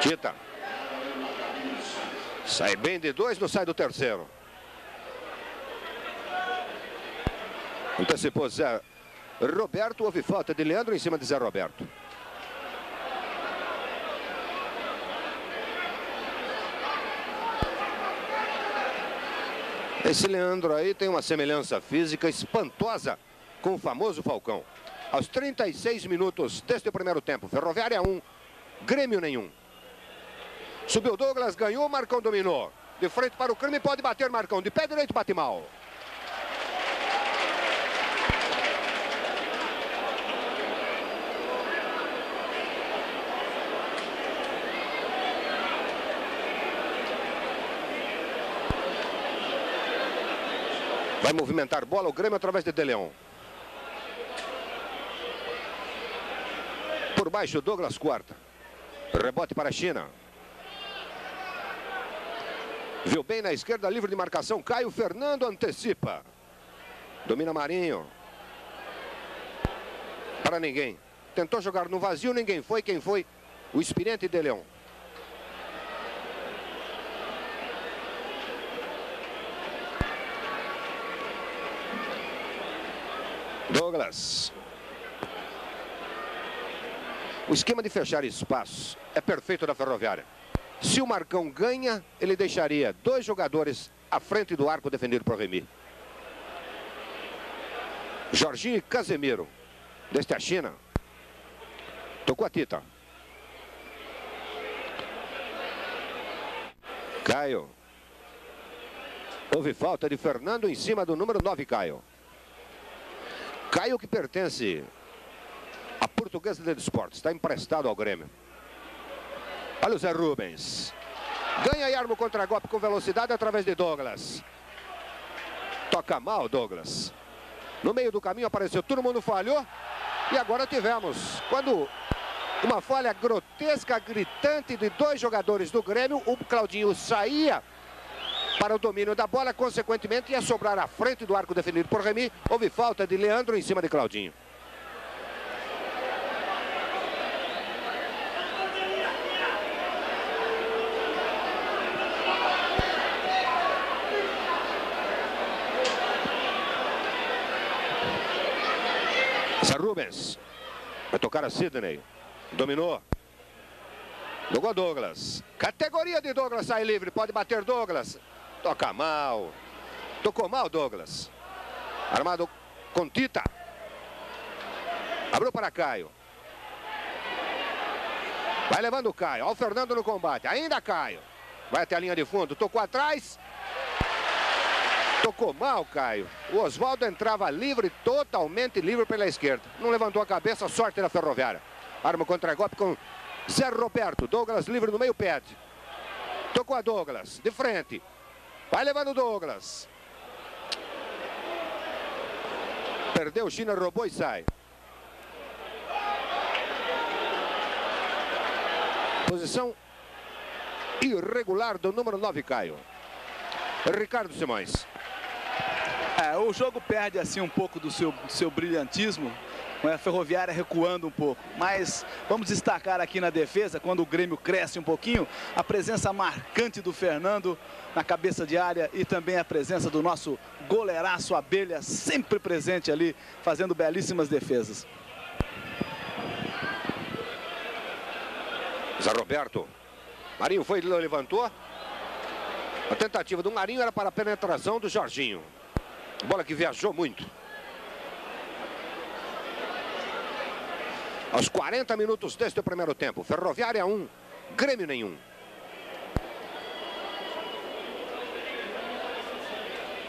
Tita. Sai bem de dois, não sai do terceiro. Antecipou Zé Roberto. Houve falta de Leandro em cima de Zé Roberto. Esse Leandro aí tem uma semelhança física espantosa com o famoso Falcão. Aos 36 minutos deste primeiro tempo, Ferroviária 1, Grêmio nenhum. Subiu Douglas, ganhou, Marcão dominou. De frente para o crime, pode bater Marcão. De pé direito, bate mal. Vai movimentar bola o Grêmio através de Deleon. Por baixo, Douglas Quarta. Rebote para a China. Viu bem na esquerda, livre de marcação. Caio Fernando antecipa. Domina Marinho. Para ninguém. Tentou jogar no vazio, ninguém foi. Quem foi? O experiente de Leão. Douglas. O esquema de fechar espaços é perfeito da Ferroviária. Se o Marcão ganha, ele deixaria dois jogadores à frente do arco defendido por Remy. Jorginho e Casemiro. Deste a China. Tocou a Tita. Caio. Houve falta de Fernando em cima do número 9, Caio. Caio que pertence à Portuguesa de Esportes, está emprestado ao Grêmio. Olha o Zé Rubens. Ganha e arma o contra-golpe com velocidade através de Douglas. Toca mal, Douglas. No meio do caminho apareceu, todo mundo falhou. E agora tivemos, quando uma falha grotesca, gritante de dois jogadores do Grêmio, o Claudinho saía para o domínio da bola, consequentemente ia sobrar à frente do arco defendido por Remy. Houve falta de Leandro em cima de Claudinho. Rubens vai tocar a Sidney. Dominou. Jogou Douglas. Categoria de Douglas sai livre. Pode bater Douglas. Toca mal. Tocou mal, Douglas. Armado com Tita. Abriu para Caio. Vai levando o Caio. Olha o Fernando no combate. Ainda Caio. Vai até a linha de fundo. Tocou atrás. Tocou mal, Caio. O Oswaldo entrava livre, totalmente livre pela esquerda. Não levantou a cabeça, sorte da Ferroviária. Arma contra-golpe com Zé Roberto. Douglas livre no meio pede. Tocou a Douglas, de frente. Vai levando o Douglas. Perdeu, China roubou e sai. Posição irregular do número 9, Caio. Ricardo Simões. É, o jogo perde assim um pouco do seu, do seu brilhantismo com a Ferroviária recuando um pouco. Mas vamos destacar aqui na defesa, quando o Grêmio cresce um pouquinho, a presença marcante do Fernando na cabeça de área e também a presença do nosso goleiraço Abelha, sempre presente ali, fazendo belíssimas defesas. Zé Roberto. Marinho foi, levantou. A tentativa do Marinho era para a penetração do Jorginho. Bola que viajou muito. Aos 40 minutos deste primeiro tempo. Ferroviária 1, Grêmio nenhum.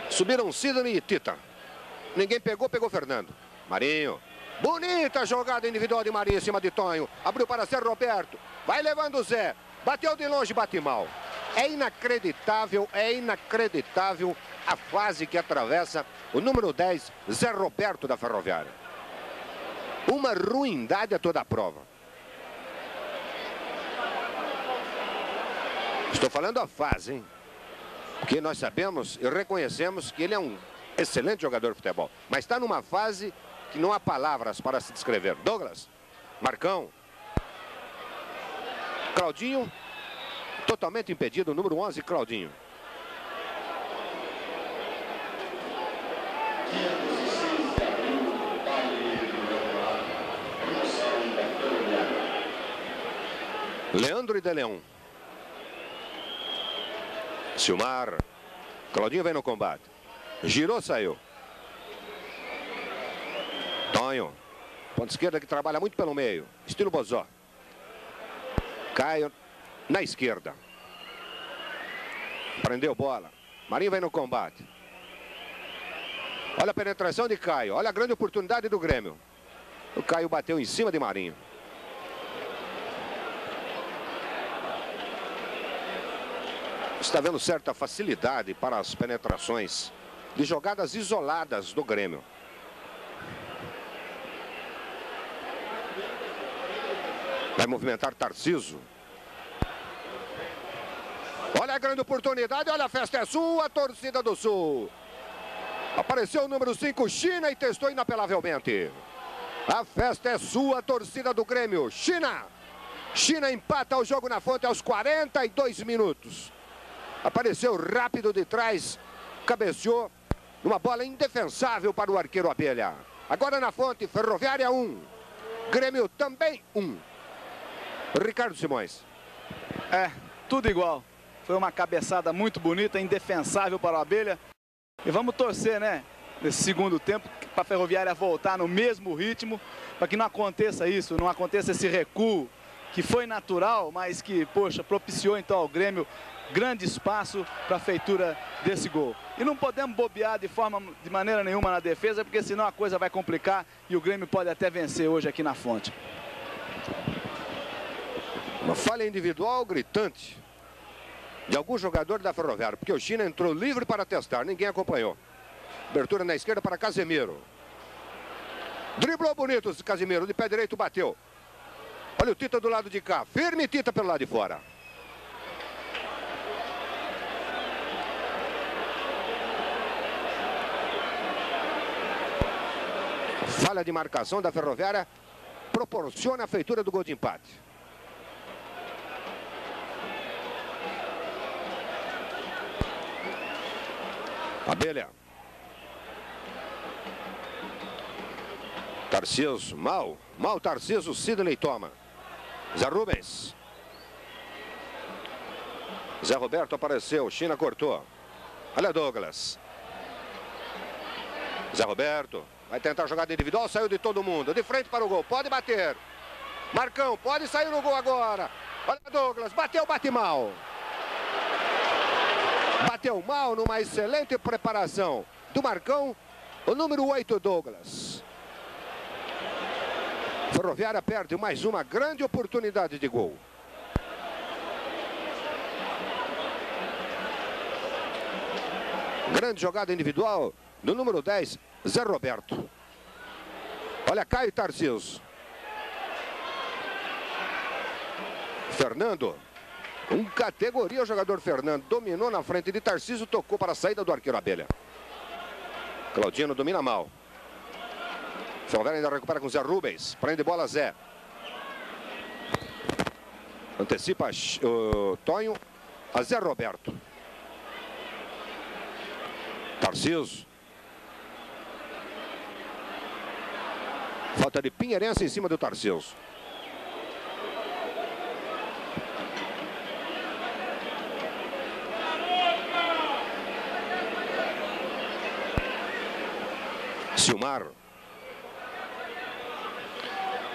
Subiram Sidney e Tita. Ninguém pegou, pegou Fernando. Marinho. Bonita jogada individual de Marinho em cima de Tonho. Abriu para Zé Roberto. Vai levando o Zé. Bateu de longe, bate mal. É inacreditável, é inacreditável a fase que atravessa o número 10, Zé Roberto da Ferroviária. Uma ruindade a toda a prova. Estou falando a fase, hein? Porque nós sabemos e reconhecemos que ele é um excelente jogador de futebol. Mas está numa fase que não há palavras para se descrever. Douglas, Marcão, Claudinho, totalmente impedido, número 11, Claudinho. Leandro e De Leão. Silmar. Claudinho vem no combate. Girou, saiu. Tonho. Ponta esquerda que trabalha muito pelo meio. Estilo Bozó. Caio na esquerda. Prendeu bola. Marinho vem no combate. Olha a penetração de Caio. Olha a grande oportunidade do Grêmio. O Caio bateu em cima de Marinho. Está vendo certa facilidade para as penetrações de jogadas isoladas do Grêmio. Vai movimentar Tarciso. Olha a grande oportunidade, olha a festa é sua, torcida do Sul. Apareceu o número 5, China, e testou inapelavelmente. A festa é sua, torcida do Grêmio. China. China empata o jogo na fonte aos 42 minutos. Apareceu rápido de trás, cabeceou. Uma bola indefensável para o arqueiro Abelha. Agora na fonte, Ferroviária 1. Um. Grêmio também 1. Um. Ricardo Simões. É, tudo igual. Foi uma cabeçada muito bonita, indefensável para o Abelha. E vamos torcer, né? Nesse segundo tempo, para a Ferroviária voltar no mesmo ritmo, para que não aconteça isso, não aconteça esse recuo que foi natural, mas que, poxa, propiciou então ao Grêmio grande espaço para a feitura desse gol. E não podemos bobear de forma de maneira nenhuma na defesa, porque senão a coisa vai complicar e o Grêmio pode até vencer hoje aqui na fonte. Uma falha individual gritante de algum jogador da Ferroviária, porque o China entrou livre para testar, ninguém acompanhou. Abertura na esquerda para Casemiro. Driblou bonito Casemiro, de pé direito bateu. Olha o Tita do lado de cá, firme Tita pelo lado de fora. Falha de marcação da Ferroviária proporciona a feitura do gol de empate. Abelha. Tarciso, mal. Mal Tarciso, Sidney toma. Zé Rubens. Zé Roberto apareceu, China cortou. Olha Douglas. Zé Roberto. Vai tentar jogada individual, saiu de todo mundo. De frente para o gol, pode bater. Marcão, pode sair no gol agora. Olha Douglas, bateu, bate mal. Bateu mal numa excelente preparação do Marcão, o número 8 Douglas. Ferroviária perde mais uma grande oportunidade de gol. Grande jogada individual do número 10, Zé Roberto. Olha, Caio Tarcísio. Fernando. Um categoria o jogador Fernando. Dominou na frente de Tarcísio, tocou para a saída do arqueiro Abelha. Claudino domina mal. Ferroviária ainda recupera com Zé Rubens. Prende bola Zé. Antecipa o Tonho a Zé Roberto. Tarciso. Falta de Pinheirense em cima do Tarciso. Silmar.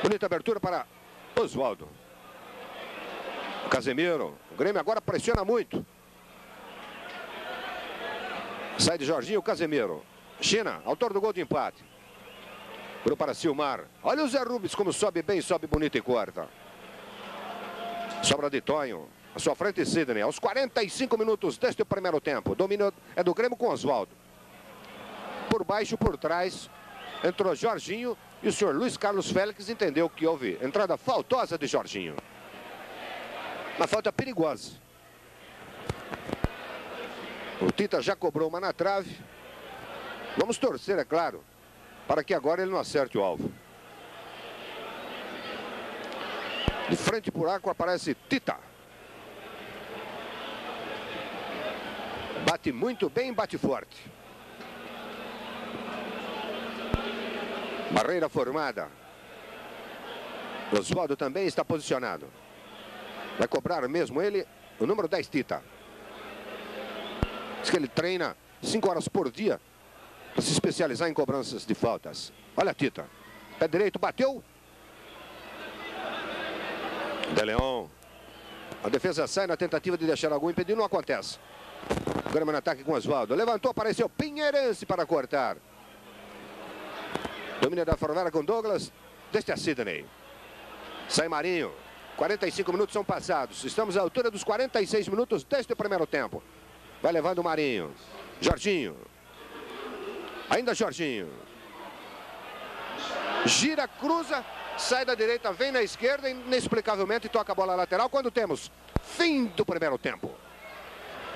Bonita abertura para Oswaldo. Casemiro. O Grêmio agora pressiona muito. Sai de Jorginho, Casemiro. China, autor do gol de empate. Pro para Silmar. Olha o Zé Rubens como sobe bem, sobe bonito e corta. Sobra de Tonho. A sua frente, Sidney. Aos 45 minutos deste primeiro tempo. Domínio é do Grêmio com Oswaldo. Por baixo, por trás, entrou Jorginho e o senhor Luiz Carlos Félix entendeu que houve entrada faltosa de Jorginho. Uma falta perigosa. O Tita já cobrou uma na trave. Vamos torcer, é claro, para que agora ele não acerte o alvo. De frente por arco aparece Tita. Bate muito bem, bate forte. Barreira formada. Oswaldo também está posicionado. Vai cobrar mesmo ele o número 10, Tita. Diz que ele treina 5 horas por dia para se especializar em cobranças de faltas. Olha, Tita. Pé direito, bateu. De Leon. A defesa sai na tentativa de deixar algum impedido, não acontece. Grêmio no ataque com Oswaldo. Levantou, apareceu Pinheirense para cortar. Domina da Ferroviária com Douglas. Deste a Sidney. Sai Marinho. 45 minutos são passados. Estamos à altura dos 46 minutos deste primeiro tempo. Vai levando o Marinho. Jorginho. Ainda Jorginho. Gira, cruza, sai da direita, vem na esquerda, inexplicavelmente toca a bola lateral. Quando temos fim do primeiro tempo.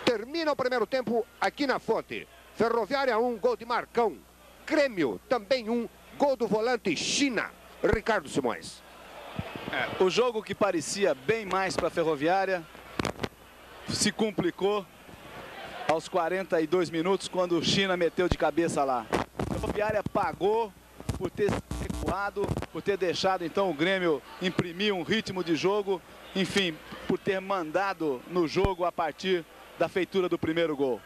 Termina o primeiro tempo aqui na fonte. Ferroviária 1, um, gol de Marcão. Grêmio também um, gol do volante China. Ricardo Simões. É, o jogo que parecia bem mais para a Ferroviária se complicou aos 42 minutos quando o China meteu de cabeça lá. A Ferroviária pagou por ter recuado, por ter deixado então o Grêmio imprimir um ritmo de jogo, enfim, por ter mandado no jogo a partir da feitura do primeiro gol.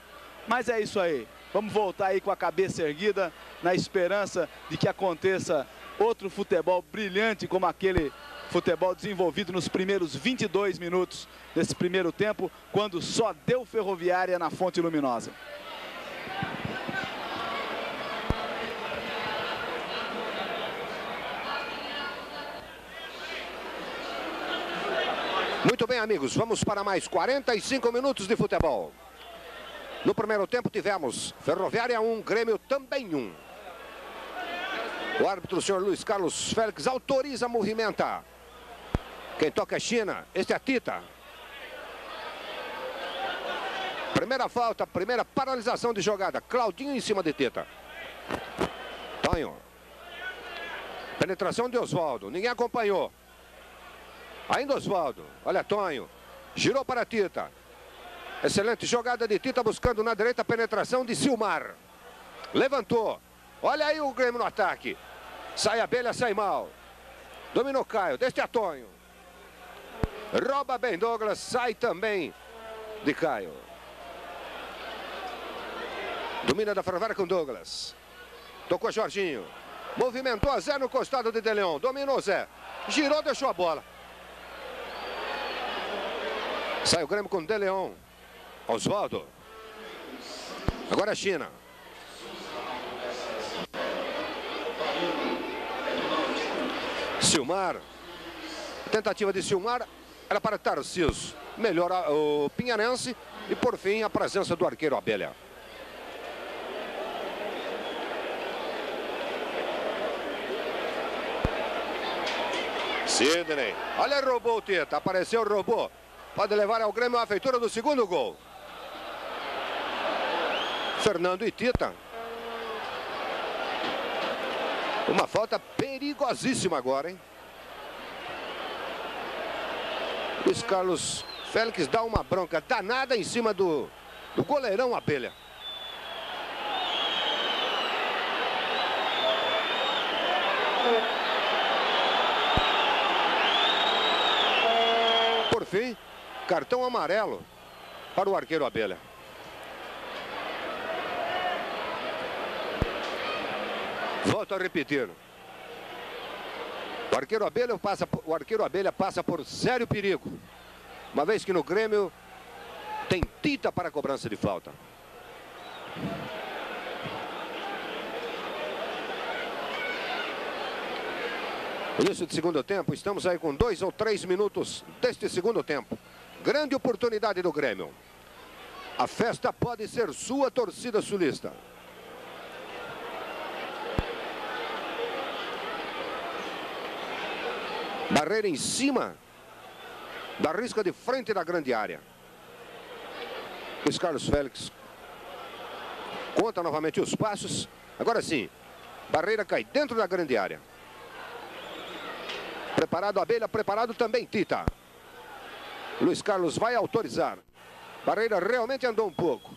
Mas é isso aí. Vamos voltar aí com a cabeça erguida, na esperança de que aconteça outro futebol brilhante como aquele futebol desenvolvido nos primeiros 22 minutos desse primeiro tempo, quando só deu Ferroviária na Fonte Luminosa. Muito bem, amigos, vamos para mais 45 minutos de futebol. No primeiro tempo tivemos Ferroviária 1, Grêmio também 1. O árbitro, o senhor Luiz Carlos Félix, autoriza, movimenta. Quem toca é China. Este é a Tita. Primeira falta, primeira paralisação de jogada. Claudinho em cima de Tita. Tonho. Penetração de Oswaldo. Ninguém acompanhou. Ainda Oswaldo. Olha Tonho. Girou para Tita. Excelente jogada de Tita buscando na direita a penetração de Silmar. Levantou. Olha aí o Grêmio no ataque. Sai abelha, sai mal. Dominou Caio. Deste a Tonho. Rouba bem Douglas, sai também de Caio. Domina da Ferroviária com Douglas. Tocou Jorginho. Movimentou Zé no costado de Deleon. Dominou Zé. Girou, deixou a bola. Sai o Grêmio com Deleon. Oswaldo. Agora a China. Silmar. Tentativa de Silmar era para Tarcísio. Melhor o Pinharense e, por fim, a presença do arqueiro Abelha. Sidney. Olha, o Teta. Apareceu o robô. Pode levar ao Grêmio a feitura do segundo gol. Fernando e Tita. Uma falta perigosíssima agora, hein? Luiz Carlos Félix dá uma bronca danada em cima do, do goleirão Abelha. Por fim, cartão amarelo para o arqueiro Abelha. Volto a repetir. O arqueiro Abelha passa, o arqueiro Abelha passa por sério perigo. Uma vez que no Grêmio tem Tita para cobrança de falta. Início de segundo tempo, estamos aí com dois ou três minutos deste segundo tempo. Grande oportunidade do Grêmio. A festa pode ser sua torcida sulista. Barreira em cima da risca de frente da grande área. Luiz Carlos Félix conta novamente os passos. Agora sim, Barreira cai dentro da grande área. Preparado Abelha, preparado também Tita. Luiz Carlos vai autorizar. Barreira realmente andou um pouco.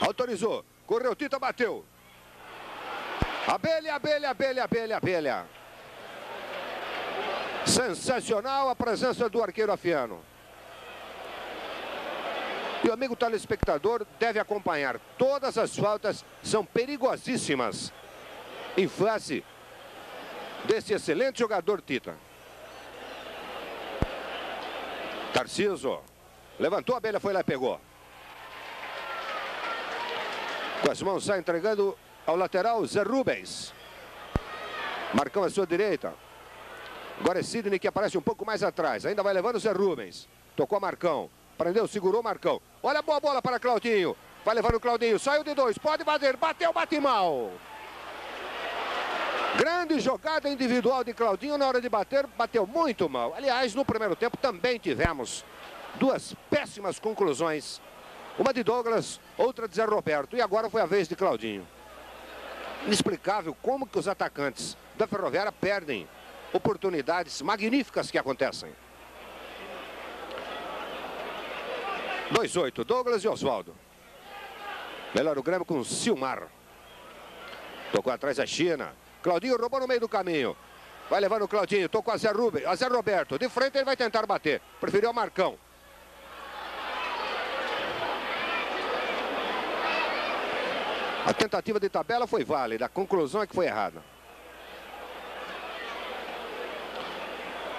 Autorizou. Correu, Tita bateu. Abelha, abelha, abelha, abelha, abelha. Sensacional a presença do arqueiro afiano. O amigo telespectador deve acompanhar. Todas as faltas são perigosíssimas em face desse excelente jogador Tita. Tarciso. Levantou a abelha, foi lá e pegou. Com as mãos sai entregando ao lateral Zé Rubens. Marcão à sua direita. Agora é Sidney que aparece um pouco mais atrás. Ainda vai levando o Zé Rubens. Tocou Marcão. Prendeu, segurou Marcão. Olha a boa bola para Claudinho. Vai levando o Claudinho. Saiu de dois. Pode bater. Bateu, bate mal. Grande jogada individual de Claudinho na hora de bater. Bateu muito mal. Aliás, no primeiro tempo também tivemos duas péssimas conclusões. Uma de Douglas, outra de Zé Roberto. E agora foi a vez de Claudinho. Inexplicável como que os atacantes da Ferroviária perdem oportunidades magníficas que acontecem. 2-8, Douglas e Oswaldo. Melhor o Grêmio com Silmar. Tocou atrás a China. Claudinho roubou no meio do caminho. Vai levando o Claudinho, tocou a Zé, Rubem, a Zé Roberto. De frente ele vai tentar bater. Preferiu o Marcão. A tentativa de tabela foi válida, a conclusão é que foi errada.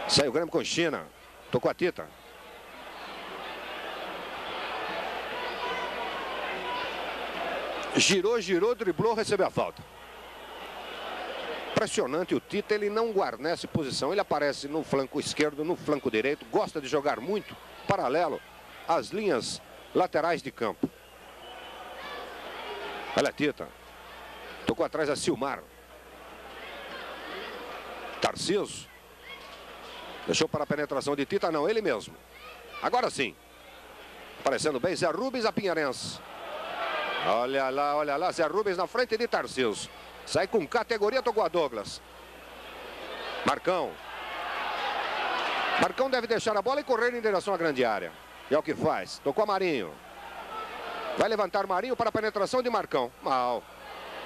Saiu o Grêmio com China. Tocou a Tita. Girou, girou, driblou, recebeu a falta. Impressionante o Tita, ele não guarnece posição. Ele aparece no flanco esquerdo, no flanco direito. Gosta de jogar muito paralelo às linhas laterais de campo. Olha a Tita. Tocou atrás a Silmar. Tarciso. Deixou para a penetração de Tita, não, ele mesmo. Agora sim. Aparecendo bem, Zé Rubens, a Pinheirense. Olha lá, olha lá, Zé Rubens na frente de Tarcísio. Sai com categoria, tocou a Douglas. Marcão. Marcão deve deixar a bola e correr em direção à grande área. E é o que faz. Tocou a Marinho. Vai levantar Marinho para a penetração de Marcão. Mal.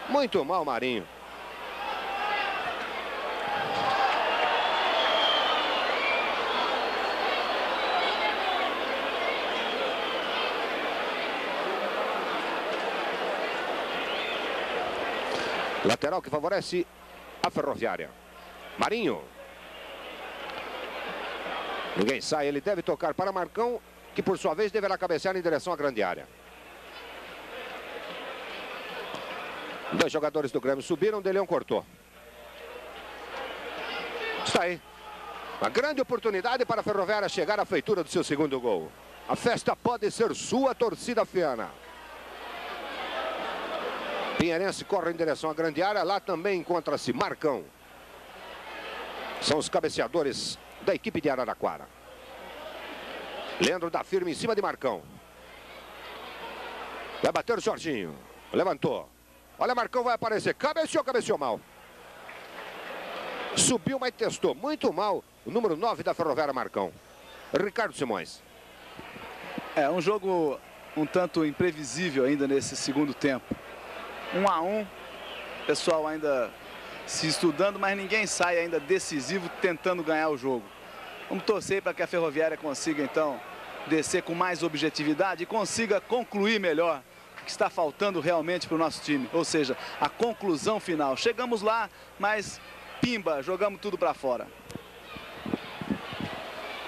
Muito mal, Marinho. Lateral que favorece a Ferroviária. Marinho. Ninguém sai, ele deve tocar para Marcão, que por sua vez deverá cabecear em direção à grande área. Dois jogadores do Grêmio subiram, De Leão cortou. Está aí. Uma grande oportunidade para a Ferroviária chegar à feitura do seu segundo gol. A festa pode ser sua, torcida fiana. Pinheirense corre em direção à grande área. Lá também encontra-se Marcão. São os cabeceadores da equipe de Araraquara. Leandro da firme em cima de Marcão. Vai bater o Jorginho. Levantou. Olha, Marcão vai aparecer. Cabeceou, cabeceou mal. Subiu, mas testou. Muito mal. O número 9 da Ferroviária Marcão. Ricardo Simões. É um jogo um tanto imprevisível ainda nesse segundo tempo. Um a um. Pessoal ainda se estudando, mas ninguém sai ainda decisivo tentando ganhar o jogo. Vamos torcer para que a Ferroviária consiga então descer com mais objetividade e consiga concluir melhor o que está faltando realmente para o nosso time, ou seja, a conclusão final. Chegamos lá, mas pimba, jogamos tudo para fora.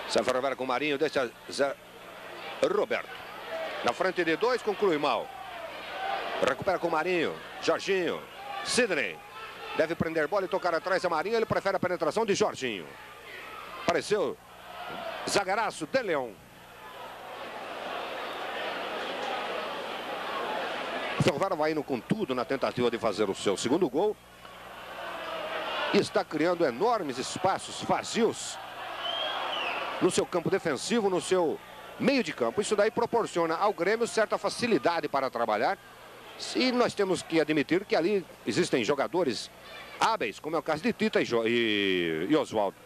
Sai Ferroviária com o Marinho, deixa Zé Roberto. Na frente de dois, conclui mal. Recupera com o Marinho, Jorginho, Sidney. Deve prender bola e tocar atrás a Marinho. Ele prefere a penetração de Jorginho. Apareceu Zagaraço de Leão. Ferroviário vai indo com tudo na tentativa de fazer o seu segundo gol. E está criando enormes espaços vazios no seu campo defensivo, no seu meio de campo. Isso daí proporciona ao Grêmio certa facilidade para trabalhar. E nós temos que admitir que ali existem jogadores hábeis, como é o caso de Tita e, e, e Oswaldo.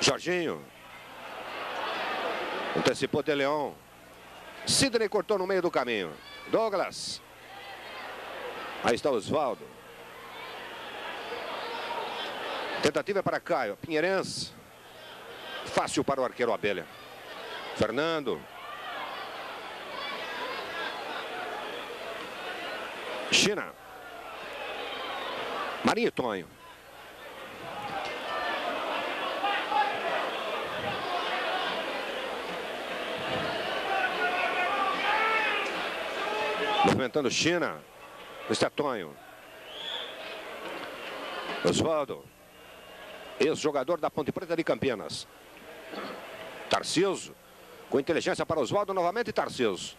Jorginho. Antecipou de Leão. Sidney cortou no meio do caminho. Douglas. Aí está Oswaldo. Tentativa é para Caio. Pinheirense. Fácil para o arqueiro Abelha. Fernando. China. Marinho Tonho. Movimentando China. Este é Tonho. Oswaldo. Ex-jogador da Ponte Preta de Campinas. Tarciso. Com inteligência para Oswaldo novamente Tarciso.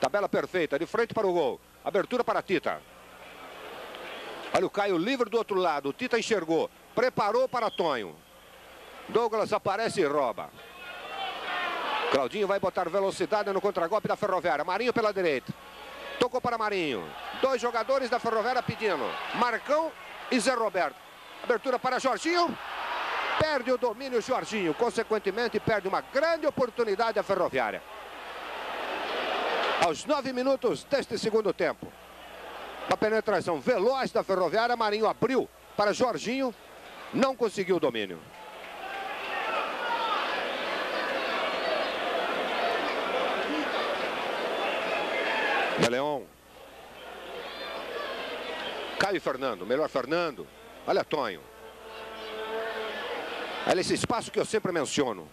Tabela perfeita, de frente para o gol. Abertura para Tita. Olha o Caio livre do outro lado. Tita enxergou. Preparou para Tonho. Douglas aparece e rouba. Claudinho vai botar velocidade no contragolpe da Ferroviária. Marinho pela direita. Tocou para Marinho. Dois jogadores da Ferroviária pedindo. Marcão e Zé Roberto. Abertura para Jorginho. Perde o domínio Jorginho. Consequentemente, perde uma grande oportunidade a Ferroviária. Aos nove minutos deste segundo tempo. Uma penetração veloz da Ferroviária. Marinho abriu para Jorginho. Não conseguiu o domínio. Leão. Caio Fernando. Melhor Fernando. Olha Tonho. Olha esse espaço que eu sempre menciono.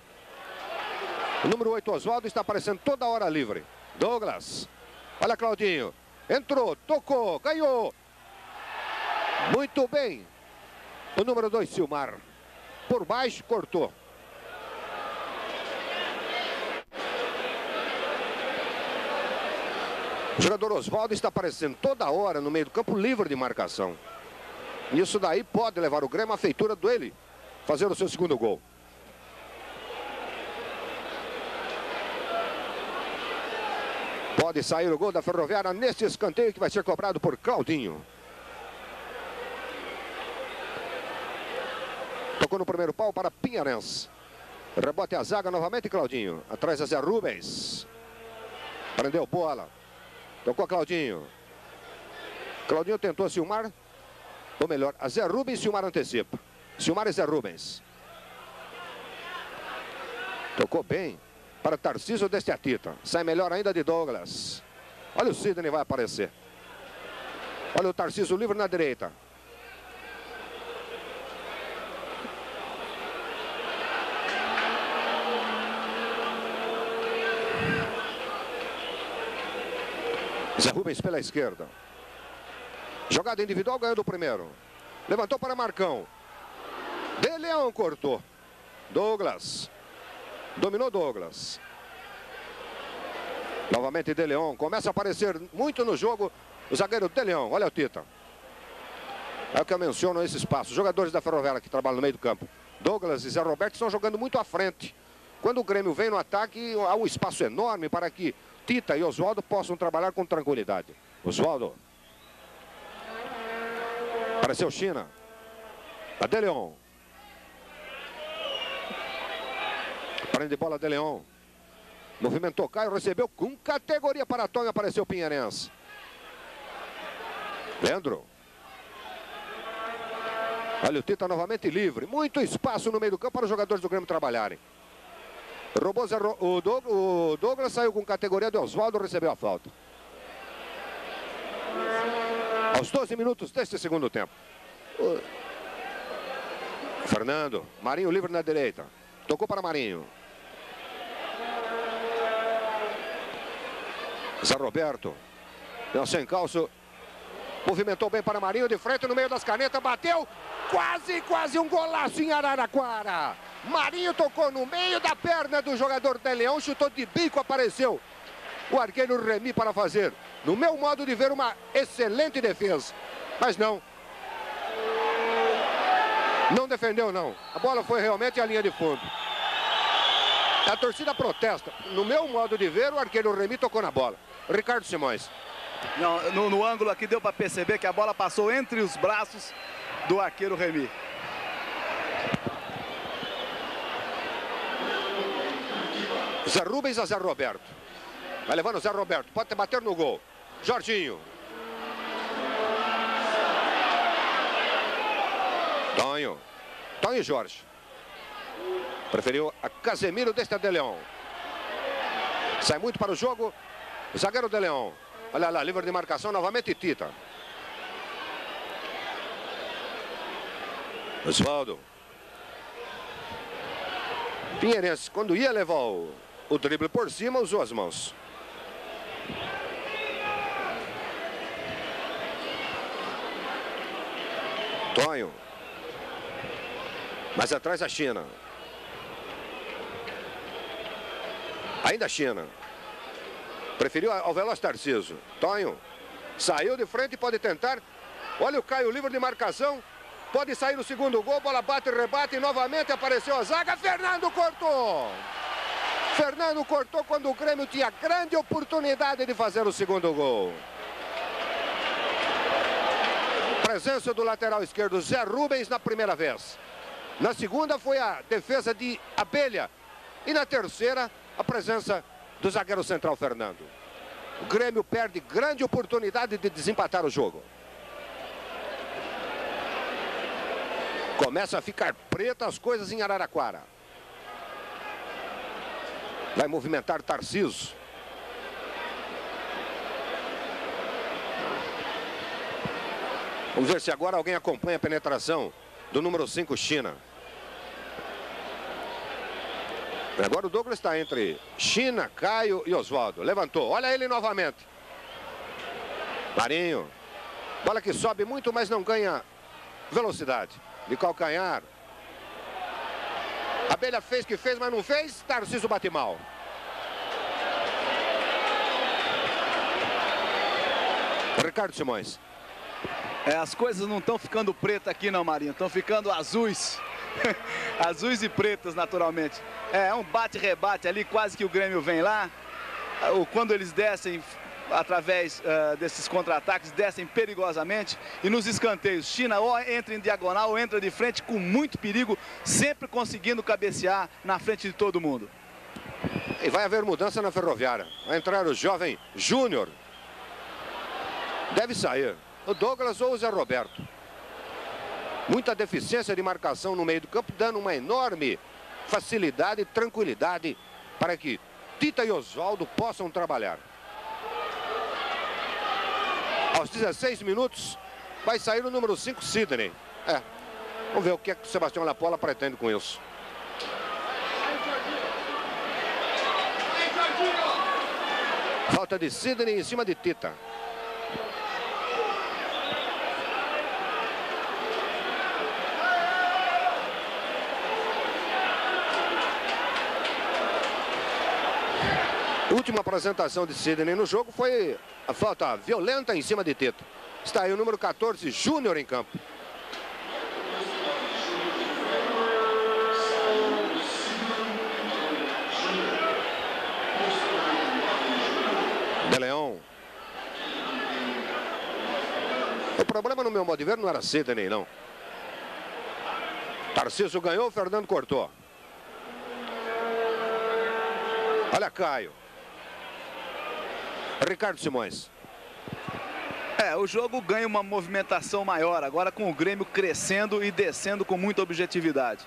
O número 8, Oswaldo, está aparecendo toda hora livre. Douglas. Olha Claudinho. Entrou, tocou, ganhou. Muito bem. O número 2, Silmar. Por baixo, cortou. O jogador Oswaldo está aparecendo toda hora no meio do campo livre de marcação. Isso daí pode levar o Grêmio à feitura dele fazer o seu segundo gol. Pode sair o gol da Ferroviária nesse escanteio que vai ser cobrado por Claudinho. Tocou no primeiro pau para Pinharense. Rebote a zaga novamente, Claudinho. Atrás a Zé Rubens. Prendeu bola. Tocou Claudinho. Claudinho tentou Silmar. Ou melhor, a Zé Rubens Silmar antecipa. Silmar e Zé Rubens. Tocou bem para Tarcísio deste Atita. Sai melhor ainda de Douglas. Olha o Sidney vai aparecer. Olha o Tarcísio livre na direita. Zé Rubens pela esquerda. Jogada individual ganhando o primeiro. Levantou para Marcão. De Leão cortou. Douglas. Dominou Douglas. Novamente De Leão. Começa a aparecer muito no jogo o zagueiro De Leão. Olha o Tita. É o que eu menciono nesse espaço. Os jogadores da Ferroviária que trabalham no meio do campo. Douglas e Zé Roberto estão jogando muito à frente. Quando o Grêmio vem no ataque, há um espaço enorme para que Tita e Oswaldo possam trabalhar com tranquilidade. Oswaldo. Apareceu China. A De Leon. Prende bola De Leon. Movimentou Caio, recebeu com categoria para Tonho, apareceu o Pinheirense. Leandro. Olha o Tita novamente livre. Muito espaço no meio do campo para os jogadores do Grêmio trabalharem. Doug, o Douglas saiu com categoria do Oswaldo, recebeu a falta. Aos 12 minutos deste segundo tempo. Fernando, Marinho livre na direita. Tocou para Marinho. Zé Roberto. Deu sem calço. Movimentou bem para Marinho de frente no meio das canetas. Bateu. Quase, quase um golaço em Araraquara. Marinho tocou no meio da perna do jogador de Leão. Chutou de bico, apareceu. O arqueiro Remy para fazer. No meu modo de ver, uma excelente defesa. Mas não. Não defendeu, não. A bola foi realmente a linha de fundo. A torcida protesta. No meu modo de ver, o arqueiro Remy tocou na bola. Ricardo Simões. Não, no, no ângulo aqui deu para perceber que a bola passou entre os braços do arqueiro Remy. Zé Rubens a Zé Roberto. Vai levando o Zé Roberto. Pode bater no gol. Jorginho. Tonho. Tonho e Jorge. Preferiu a Casemiro deste de Leão. Sai muito para o jogo. Zagueiro de Leão. Olha lá, livre de marcação novamente Tita. Osvaldo. Pinheirense, quando ia levar o, o drible por cima, usou as mãos. Tonho. Mais atrás a China. Ainda a China. Preferiu ao Veloz Tarciso. Tonho. Saiu de frente pode tentar. Olha o Caio livre de marcação. Pode sair o segundo gol. Bola bate, rebate. E novamente apareceu a zaga. Fernando cortou. Fernando cortou quando o Grêmio tinha grande oportunidade de fazer o segundo gol. Presença do lateral esquerdo Zé Rubens na primeira vez. Na segunda foi a defesa de Abelha. E na terceira, a presença do zagueiro central Fernando. O Grêmio perde grande oportunidade de desempatar o jogo. Começa a ficar preta as coisas em Araraquara. Vai movimentar Tarciso. Vamos ver se agora alguém acompanha a penetração do número 5, China. Agora o Douglas está entre China, Caio e Oswaldo. Levantou. Olha ele novamente. Marinho. Bola que sobe muito, mas não ganha velocidade. De calcanhar. Abelha fez que fez, mas não fez. Tarcísio bate mal. Ricardo Simões. É, as coisas não estão ficando pretas aqui não, Marinho. Estão ficando azuis. azuis e pretas, naturalmente. É, um bate-rebate ali, quase que o Grêmio vem lá. Quando eles descem através uh, desses contra-ataques, descem perigosamente. E nos escanteios, China ou entra em diagonal ou entra de frente com muito perigo, sempre conseguindo cabecear na frente de todo mundo. E vai haver mudança na ferroviária. Vai entrar o jovem Júnior. Deve sair. O Douglas ou o Zé Roberto. Muita deficiência de marcação no meio do campo, dando uma enorme facilidade e tranquilidade para que Tita e Oswaldo possam trabalhar. Aos 16 minutos, vai sair o número 5, Sidney. É, vamos ver o que, é que o Sebastião Lapola pretende com isso. Falta de Sidney em cima de Tita. Última apresentação de Sidney no jogo foi a falta violenta em cima de Tito. Está aí o número 14, Júnior em campo. De Leão. problema, no meu modo de ver, não era Sidney, não. Tarcísio ganhou, Fernando cortou. Olha Caio. Ricardo Simões. É, o jogo ganha uma movimentação maior, agora com o Grêmio crescendo e descendo com muita objetividade.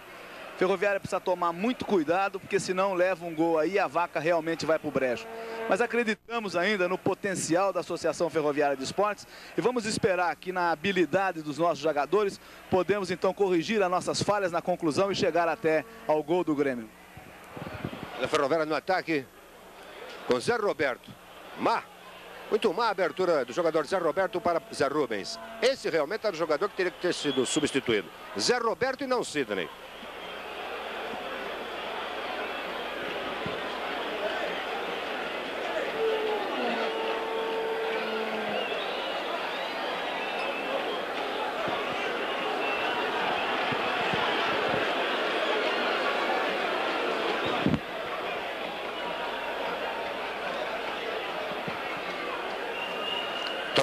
Ferroviária precisa tomar muito cuidado, porque senão leva um gol aí e a vaca realmente vai para o brejo. Mas acreditamos ainda no potencial da Associação Ferroviária de Esportes e vamos esperar que na habilidade dos nossos jogadores podemos então corrigir as nossas falhas na conclusão e chegar até ao gol do Grêmio. A Ferroviária no ataque com Zé Roberto. Má. Muito má a abertura do jogador Zé Roberto para Zé Rubens. Esse realmente era o jogador que teria que ter sido substituído. Zé Roberto e não Sidney.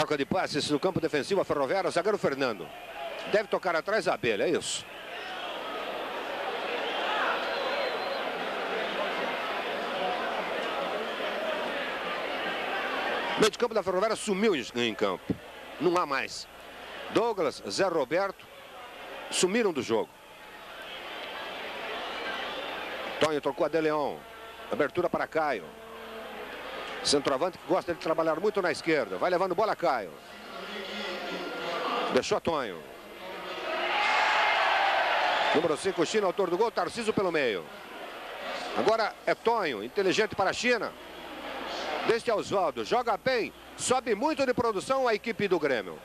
Troca de passes no campo defensivo, a Ferroviária, zagueiro Fernando. Deve tocar atrás a abelha, é isso. Meio de campo da Ferroviária sumiu em campo. Não há mais. Douglas, Zé Roberto sumiram do jogo. Tonho trocou a De Leon. Abertura para Caio. Centroavante que gosta de trabalhar muito na esquerda. Vai levando bola Caio. Deixou Tonho. Número 5, China, autor do gol, Tarciso pelo meio. Agora é Tonho, inteligente para a China. Deste Oswaldo, joga bem, sobe muito de produção a equipe do Grêmio.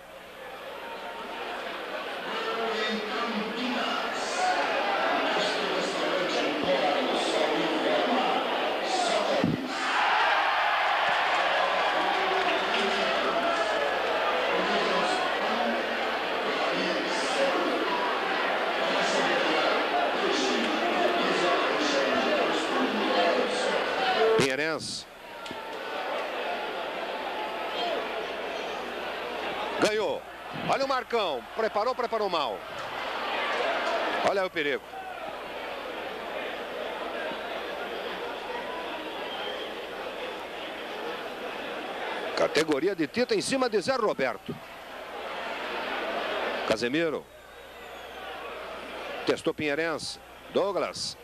Ganhou. Olha o Marcão. Preparou, preparou mal. Olha aí o perigo. Categoria de Tita em cima de Zé Roberto. Casemiro. Testou Pinheirense. Douglas.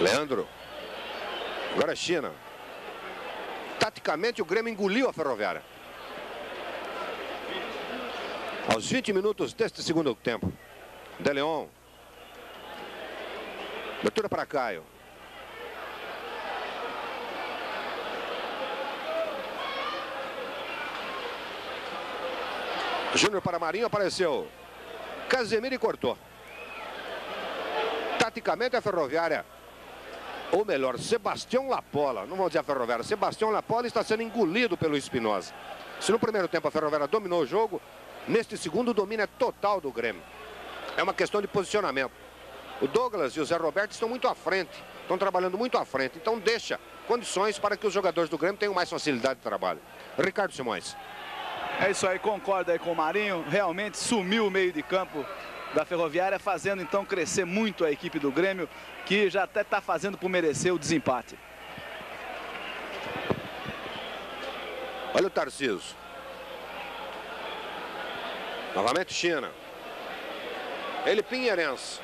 Leandro. Agora é China. Taticamente o Grêmio engoliu a Ferroviária. Aos 20 minutos deste segundo tempo. De Leon. Abertura para Caio. Júnior para Marinho apareceu. Casemiro e cortou. Taticamente a Ferroviária ou melhor, Sebastião Lapola, não vou dizer a Ferroviária, Sebastião Lapola está sendo engolido pelo Espinosa. Se no primeiro tempo a Ferroviária dominou o jogo, neste segundo domina total do Grêmio. É uma questão de posicionamento. O Douglas e o Zé Roberto estão muito à frente, estão trabalhando muito à frente, então deixa condições para que os jogadores do Grêmio tenham mais facilidade de trabalho. Ricardo Simões. É isso aí, concordo aí com o Marinho, realmente sumiu o meio de campo da Ferroviária, fazendo então crescer muito a equipe do Grêmio, que já até está fazendo por merecer o desempate. Olha o Tarciso. Novamente China. Ele Pinheirense.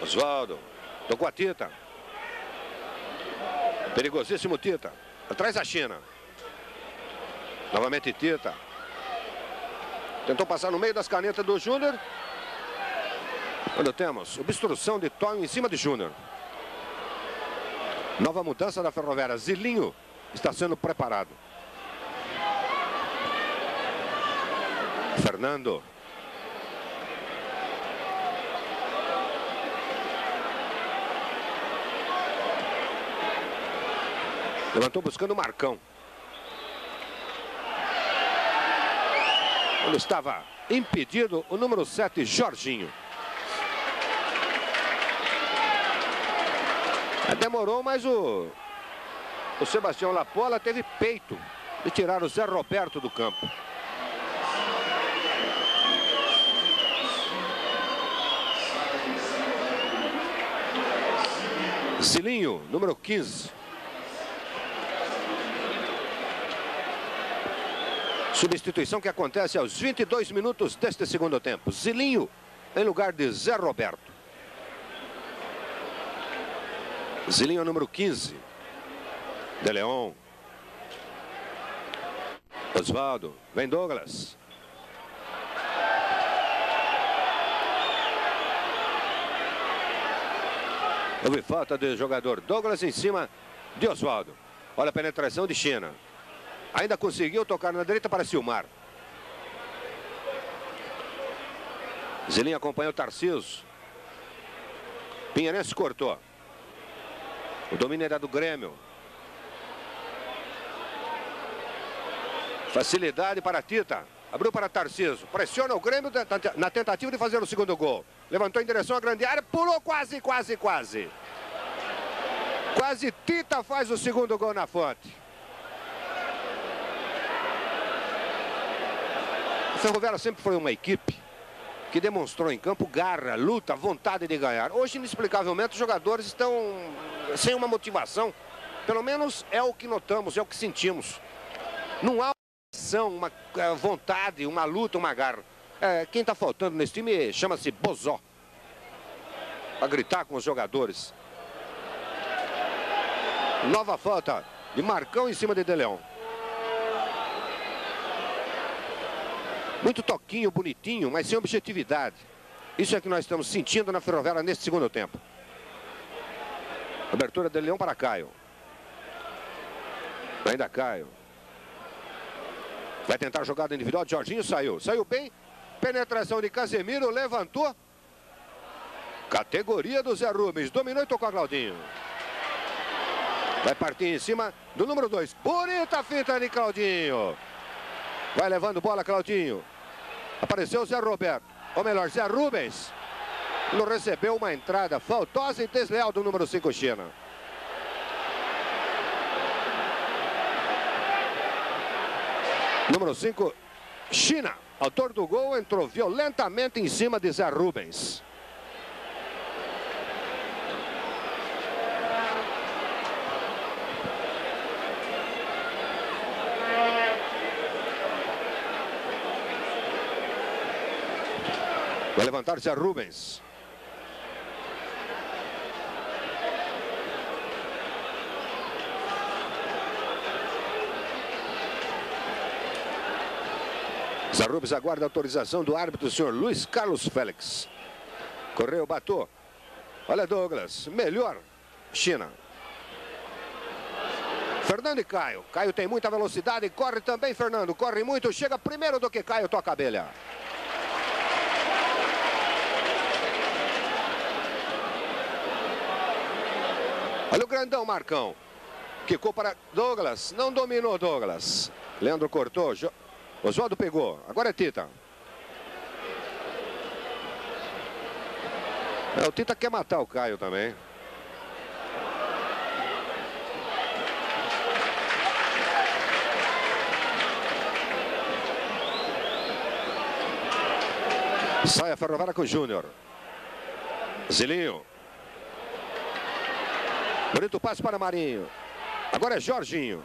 Oswaldo. Tocou a Tita. Perigosíssimo Tita. Atrás a China. Novamente Tita. Tentou passar no meio das canetas do Júnior. Olha, temos obstrução de Tonho em cima de Júnior. Nova mudança da Ferroviária. Zilinho está sendo preparado. Fernando. Levantou buscando o Marcão. Onde estava impedido o número 7, Jorginho. Demorou, mas o, o Sebastião Lapola teve peito de tirar o Zé Roberto do campo. Zilinho, número 15. Substituição que acontece aos 22 minutos deste segundo tempo. Zilinho em lugar de Zé Roberto. Zilinho número 15. De Leon. Osvaldo. Vem Douglas. Houve falta de jogador Douglas em cima de Osvaldo. Olha a penetração de China. Ainda conseguiu tocar na direita para Silmar. Zilinho acompanhou o Tarcísio. Pinheirense cortou. O domínio era do Grêmio. Facilidade para Tita. Abriu para Tarcísio. Pressiona o Grêmio na tentativa de fazer o segundo gol. Levantou em direção à grande área. Pulou quase, quase, quase. Quase Tita faz o segundo gol na fonte. O Ferroviária sempre foi uma equipe que demonstrou em campo garra, luta, vontade de ganhar. Hoje, inexplicavelmente, os jogadores estão sem uma motivação. Pelo menos é o que notamos, é o que sentimos. Não há ação, uma é, vontade, uma luta, uma garra. É, quem está faltando nesse time chama-se Bozó. Para gritar com os jogadores. Nova falta de Marcão em cima de Deleão. Muito toquinho, bonitinho, mas sem objetividade. Isso é que nós estamos sentindo na Ferroviária nesse segundo tempo. Abertura de Leão para Caio. Ainda Caio. Vai tentar jogada individual. Jorginho saiu. Saiu bem. Penetração de Casemiro. Levantou. Categoria do Zé Rubens. Dominou e tocou a Claudinho. Vai partir em cima do número 2. Bonita fita de Claudinho. Vai levando bola, Claudinho. Apareceu Zé Roberto. Ou melhor, Zé Rubens. Não recebeu uma entrada faltosa e desleal do número 5, China. Número 5, China. Autor do gol entrou violentamente em cima de Zé Rubens. Vai levantar Zé Rubens. Zé Rubens aguarda a autorização do árbitro, o senhor Luiz Carlos Félix. Correu, batou. Olha Douglas, melhor China. Fernando e Caio. Caio tem muita velocidade, corre também Fernando. Corre muito, chega primeiro do que Caio, toca a abelha. Olha o grandão Marcão. Quicou para Douglas. Não dominou Douglas. Leandro cortou. Oswaldo pegou. Agora é Tita. É, o Tita quer matar o Caio também. Sai a Ferroviária com o Júnior. Zilinho. Bonito passe para Marinho. Agora é Jorginho.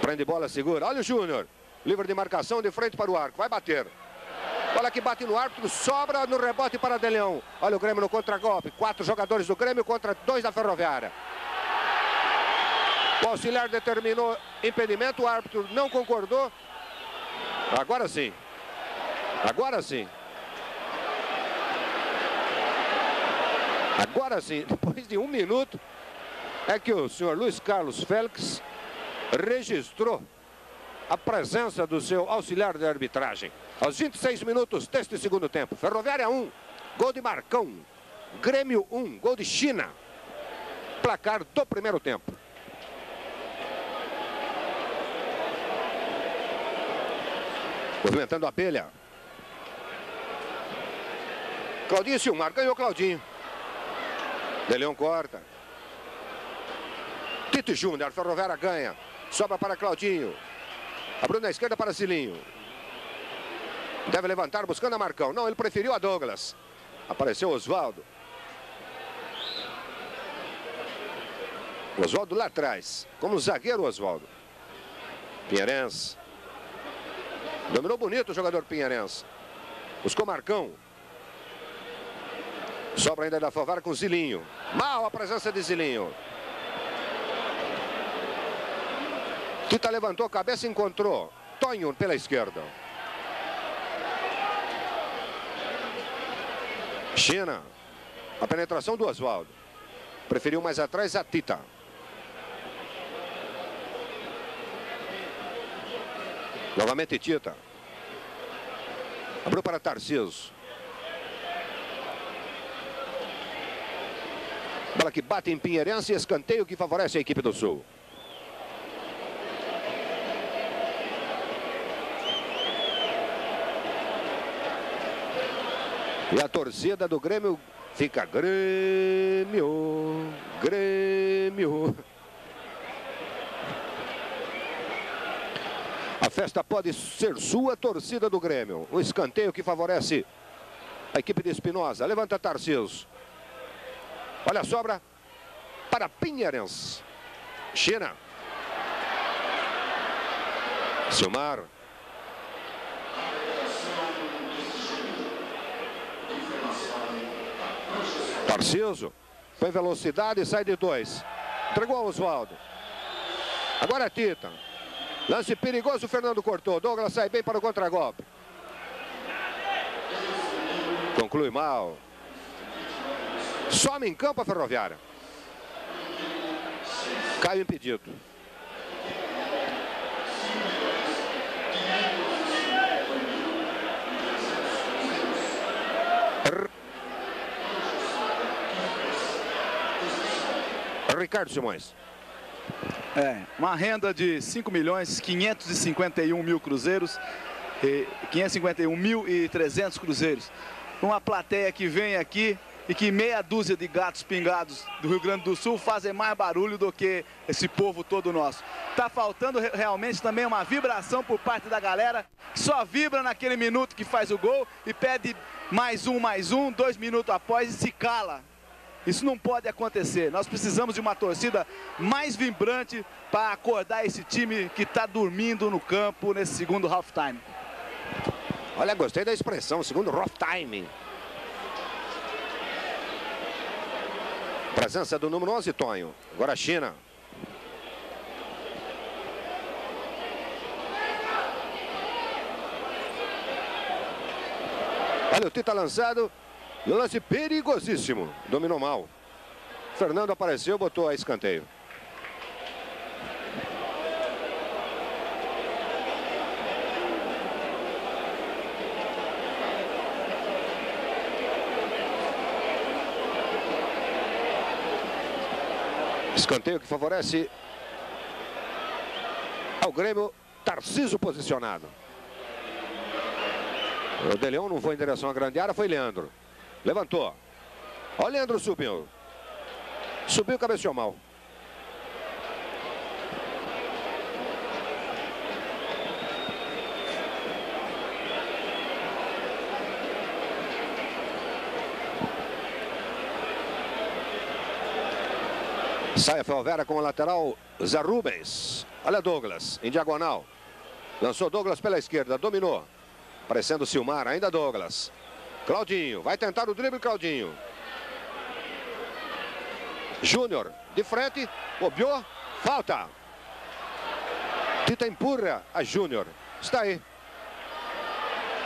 Prende bola, segura. Olha o Júnior. Livre de marcação, de frente para o arco. Vai bater. Olha que bate no árbitro, sobra no rebote para Deleão. Olha o Grêmio no contra-golpe. Quatro jogadores do Grêmio contra dois da Ferroviária. O auxiliar determinou impedimento, o árbitro não concordou. Agora sim. Agora sim. Agora sim, depois de um minuto, é que o senhor Luiz Carlos Félix registrou a presença do seu auxiliar de arbitragem. Aos 26 minutos deste segundo tempo. Ferroviária 1, gol de Marcão. Grêmio 1, gol de China. Placar do primeiro tempo. Movimentando a abelha. Claudinho Silmar ganhou Claudinho. De Leão corta. Tito Júnior, Ferroviária ganha. Sobra para Claudinho. Abriu na esquerda para Zilinho. Deve levantar buscando a Marcão. Não, ele preferiu a Douglas. Apareceu Oswaldo. Oswaldo lá atrás. Como zagueiro Oswaldo. Pinheirense. Dominou bonito o jogador Pinheirense. Buscou Marcão. Sobra ainda da Favara com Zilinho. Mal a presença de Zilinho. Tita levantou a cabeça e encontrou. Tonho pela esquerda. China. A penetração do Oswaldo. Preferiu mais atrás a Tita. Novamente Tita. Abriu para Tarcísio. Bola que bate em Pinheirense e escanteio que favorece a equipe do Sul. E a torcida do Grêmio fica Grêmio, Grêmio. A festa pode ser sua, torcida do Grêmio. O escanteio que favorece a equipe de Espinosa. Levanta Tarcísio. Olha a sobra para Pinheirense. China. Silmar. Tarciso. Põe velocidade sai de dois. Entregou ao Oswaldo. Agora é Tita. Lance perigoso, Fernando cortou. Douglas sai bem para o contragolpe. Conclui mal. Some em campo a Ferroviária. Caio impedido. Ricardo Simões. É, uma renda de 5 milhões 551 mil cruzeiros, e 551 mil e 300 cruzeiros. Uma plateia que vem aqui e que meia dúzia de gatos pingados do Rio Grande do Sul fazem mais barulho do que esse povo todo nosso. Tá faltando realmente também uma vibração por parte da galera, que só vibra naquele minuto que faz o gol e pede mais um, mais um, dois minutos após e se cala. Isso não pode acontecer. Nós precisamos de uma torcida mais vibrante para acordar esse time que está dormindo no campo nesse segundo halftime. Olha, gostei da expressão, segundo halftime. Presença do número 11, Tonho. Agora a China. Olha o Tita lançado. Lance perigosíssimo. Dominou mal. Fernando apareceu, botou a escanteio. Escanteio que favorece ao Grêmio Tarciso posicionado. O De Leão não foi em direção à grande área, foi Leandro. Levantou. Olha Leandro subiu. Subiu, cabeceou mal. Sai a Felvera com o lateral Zé Rubens. Olha Douglas, em diagonal. Lançou Douglas pela esquerda, dominou. Aparecendo Silmar, ainda Douglas. Claudinho, vai tentar o drible, Claudinho. Júnior, de frente, bobeou, falta. Tita empurra a Júnior. Está aí.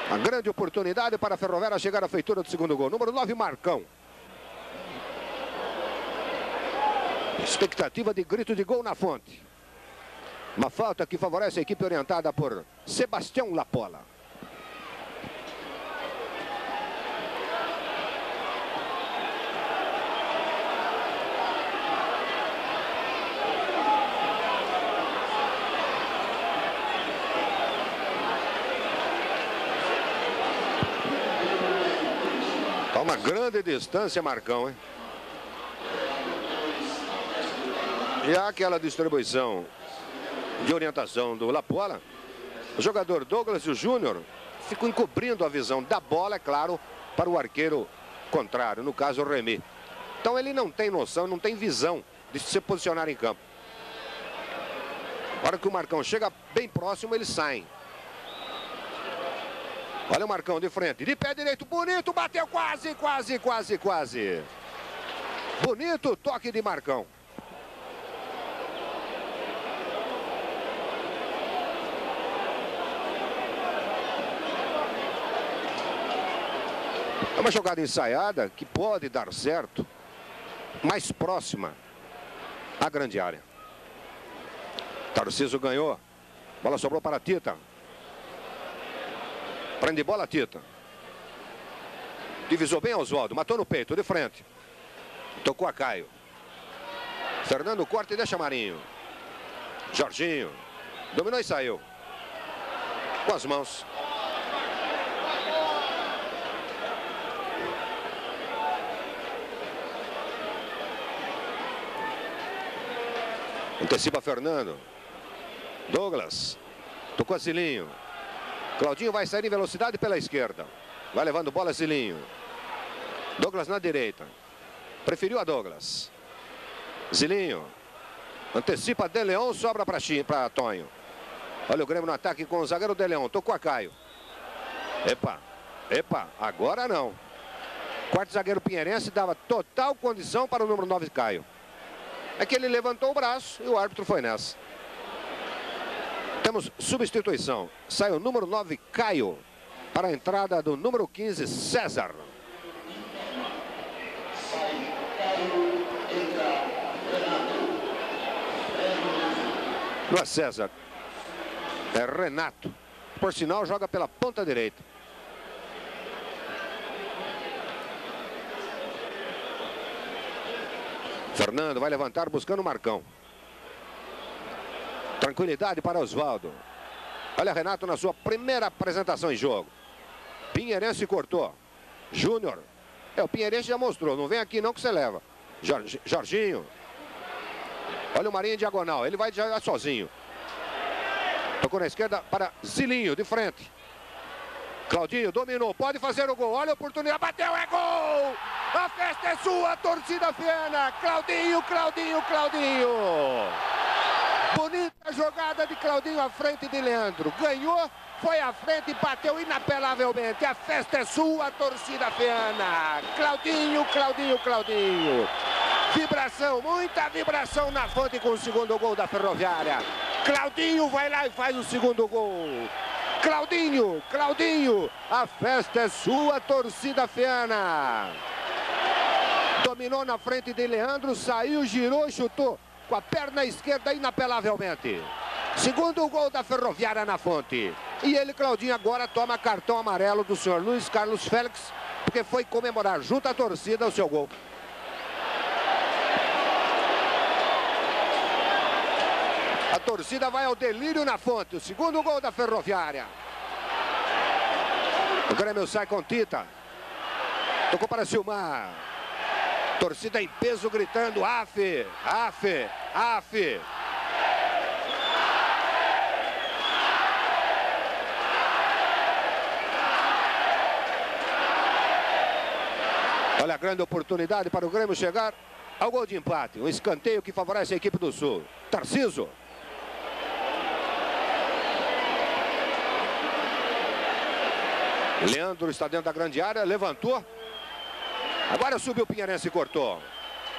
Uma grande oportunidade para a Ferroviária chegar à feitura do segundo gol. Número 9, Marcão. Expectativa de grito de gol na fonte. Uma falta que favorece a equipe orientada por Sebastião Lapola. Tá grande distância, Marcão, hein? E aquela distribuição de orientação do Lapola, o jogador Douglas e o Júnior ficam encobrindo a visão da bola, é claro, para o arqueiro contrário, no caso o Remy. Então ele não tem noção, não tem visão de se posicionar em campo. A hora que o Marcão chega bem próximo, eles saem. Olha o Marcão de frente, de pé direito, bonito, bateu quase, quase, quase, quase. Bonito toque de Marcão. É uma jogada ensaiada que pode dar certo, mais próxima à grande área. Tarciso ganhou. Bola sobrou para Tita. Prende bola, Tita. Divisou bem Oswaldo. Matou no peito, de frente. Tocou a Caio. Fernando corta e deixa Marinho. Jorginho. Dominou e saiu. Com as mãos. Antecipa Fernando. Douglas. Tocou a Zilinho. Claudinho vai sair em velocidade pela esquerda. Vai levando bola Zilinho. Douglas na direita. Preferiu a Douglas. Zilinho. Antecipa De Leon, sobra para Tonho. Olha o Grêmio no ataque com o zagueiro De Leon. Tocou a Caio. Epa, epa, agora não. Quarto zagueiro Pinheirense dava total condição para o número 9 Caio. É que ele levantou o braço e o árbitro foi nessa. Temos substituição. Sai o número 9, Caio, para a entrada do número 15, César. Não é César. É Renato. Por sinal, joga pela ponta direita. Fernando vai levantar buscando o Marcão. Tranquilidade para Oswaldo. Olha Renato na sua primeira apresentação em jogo. Pinheirense cortou. Júnior. É, o Pinheirense já mostrou. Não vem aqui não que você leva. Jorginho. Olha o Marinho em diagonal. Ele vai jogar sozinho. Tocou na esquerda para Zilinho, de frente. Claudinho dominou, pode fazer o gol. Olha a oportunidade, bateu, é gol! A festa é sua, torcida fiana. Claudinho, Claudinho, Claudinho. Bonita jogada de Claudinho à frente de Leandro. Ganhou, foi à frente e bateu inapelavelmente. A festa é sua, torcida fiana. Claudinho, Claudinho, Claudinho. Vibração, muita vibração na fonte com o segundo gol da Ferroviária. Claudinho vai lá e faz o segundo gol. Claudinho, Claudinho, a festa é sua, torcida fiana. Dominou na frente de Leandro, saiu, girou, chutou com a perna esquerda inapelavelmente. Segundo gol da Ferroviária na fonte. E ele, Claudinho, agora toma cartão amarelo do senhor Luiz Carlos Félix, porque foi comemorar junto à torcida o seu gol. A torcida vai ao delírio na fonte. O segundo gol da Ferroviária. O Grêmio sai com Tita. Tocou para Silmar. Torcida em peso gritando, AF, AF, AF. Olha a grande oportunidade para o Grêmio chegar ao gol de empate. Um escanteio que favorece a equipe do Sul. Tarciso. Leandro está dentro da grande área, levantou. Agora subiu o Pinheirense e cortou.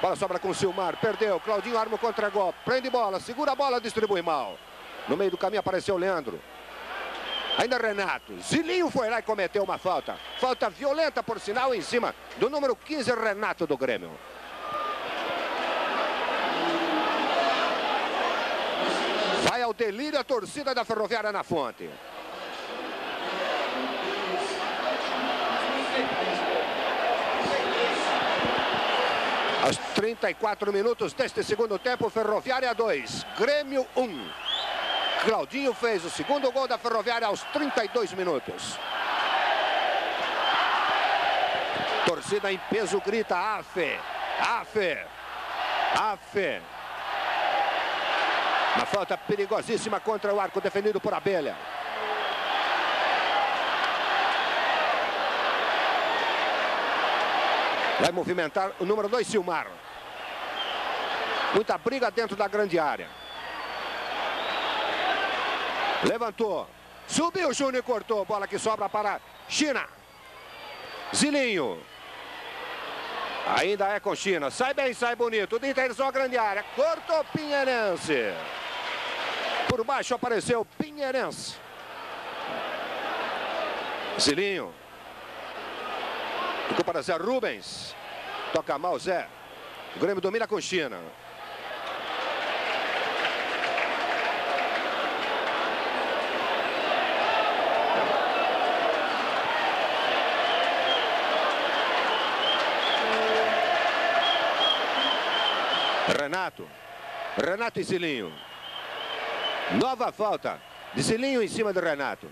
Bola sobra com o Silmar, perdeu. Claudinho arma o contra-golpe. Prende bola, segura a bola, distribui mal. No meio do caminho apareceu o Leandro. Ainda Renato. Zilinho foi lá e cometeu uma falta. Falta violenta, por sinal, em cima do número 15, Renato do Grêmio. Vai ao delírio a torcida da Ferroviária na fonte. Aos 34 minutos deste segundo tempo, Ferroviária 2, Grêmio 1. Claudinho fez o segundo gol da Ferroviária aos 32 minutos. Torcida em peso grita, afe, afe, afe. Uma falta perigosíssima contra o arco defendido por Abelha. Vai movimentar o número 2, Silmar. Muita briga dentro da grande área. Levantou. Subiu o Júnior cortou. Bola que sobra para China. Zilinho. Ainda é com China. Sai bem, sai bonito. De intenção a grande área. Cortou Pinheirense. Por baixo apareceu Pinheirense. Zilinho. Ficou para Zé Rubens. Toca mal Zé. O Grêmio domina com China. Renato. Renato e Zilinho. Nova falta de Zilinho em cima do Renato.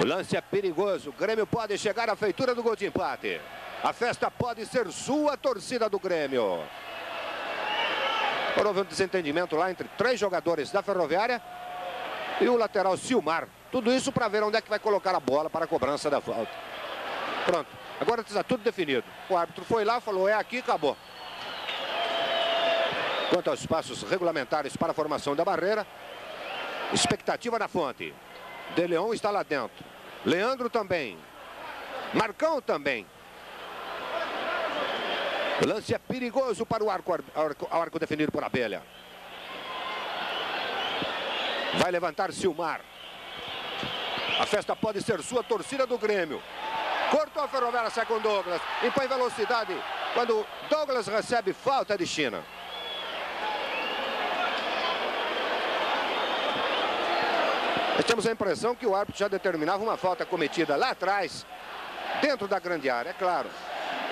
O lance é perigoso. O Grêmio pode chegar à feitura do gol de empate. A festa pode ser sua, torcida do Grêmio. Houve um desentendimento lá entre três jogadores da Ferroviária e o lateral Silmar. Tudo isso para ver onde é que vai colocar a bola para a cobrança da falta. Pronto. Agora está tudo definido. O árbitro foi lá, falou, é aqui, acabou. Quanto aos passos regulamentares para a formação da barreira, expectativa na fonte. De Leão está lá dentro. Leandro também. Marcão também. O lance é perigoso para o arco, arco, arco defendido por Abelha. Vai levantar Silmar. A festa pode ser sua, torcida do Grêmio. Cortou a Ferroviária, sai com Douglas. Impõe velocidade quando Douglas recebe falta de China. Nós temos a impressão que o árbitro já determinava uma falta cometida lá atrás, dentro da grande área, é claro.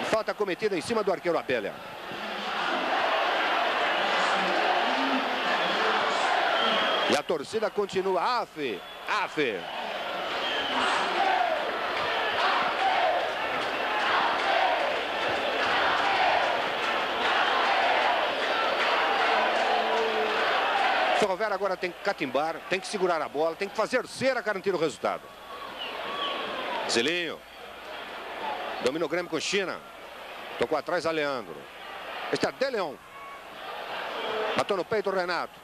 Falta cometida em cima do arqueiro Abelha. E a torcida continua. Af, af. Ferroviária agora tem que catimbar, tem que segurar a bola, tem que fazer cera garantir o resultado. Zilinho. Domina o Grêmio com China. Tocou atrás a Leandro. Este é De Leon. Matou no peito o Renato.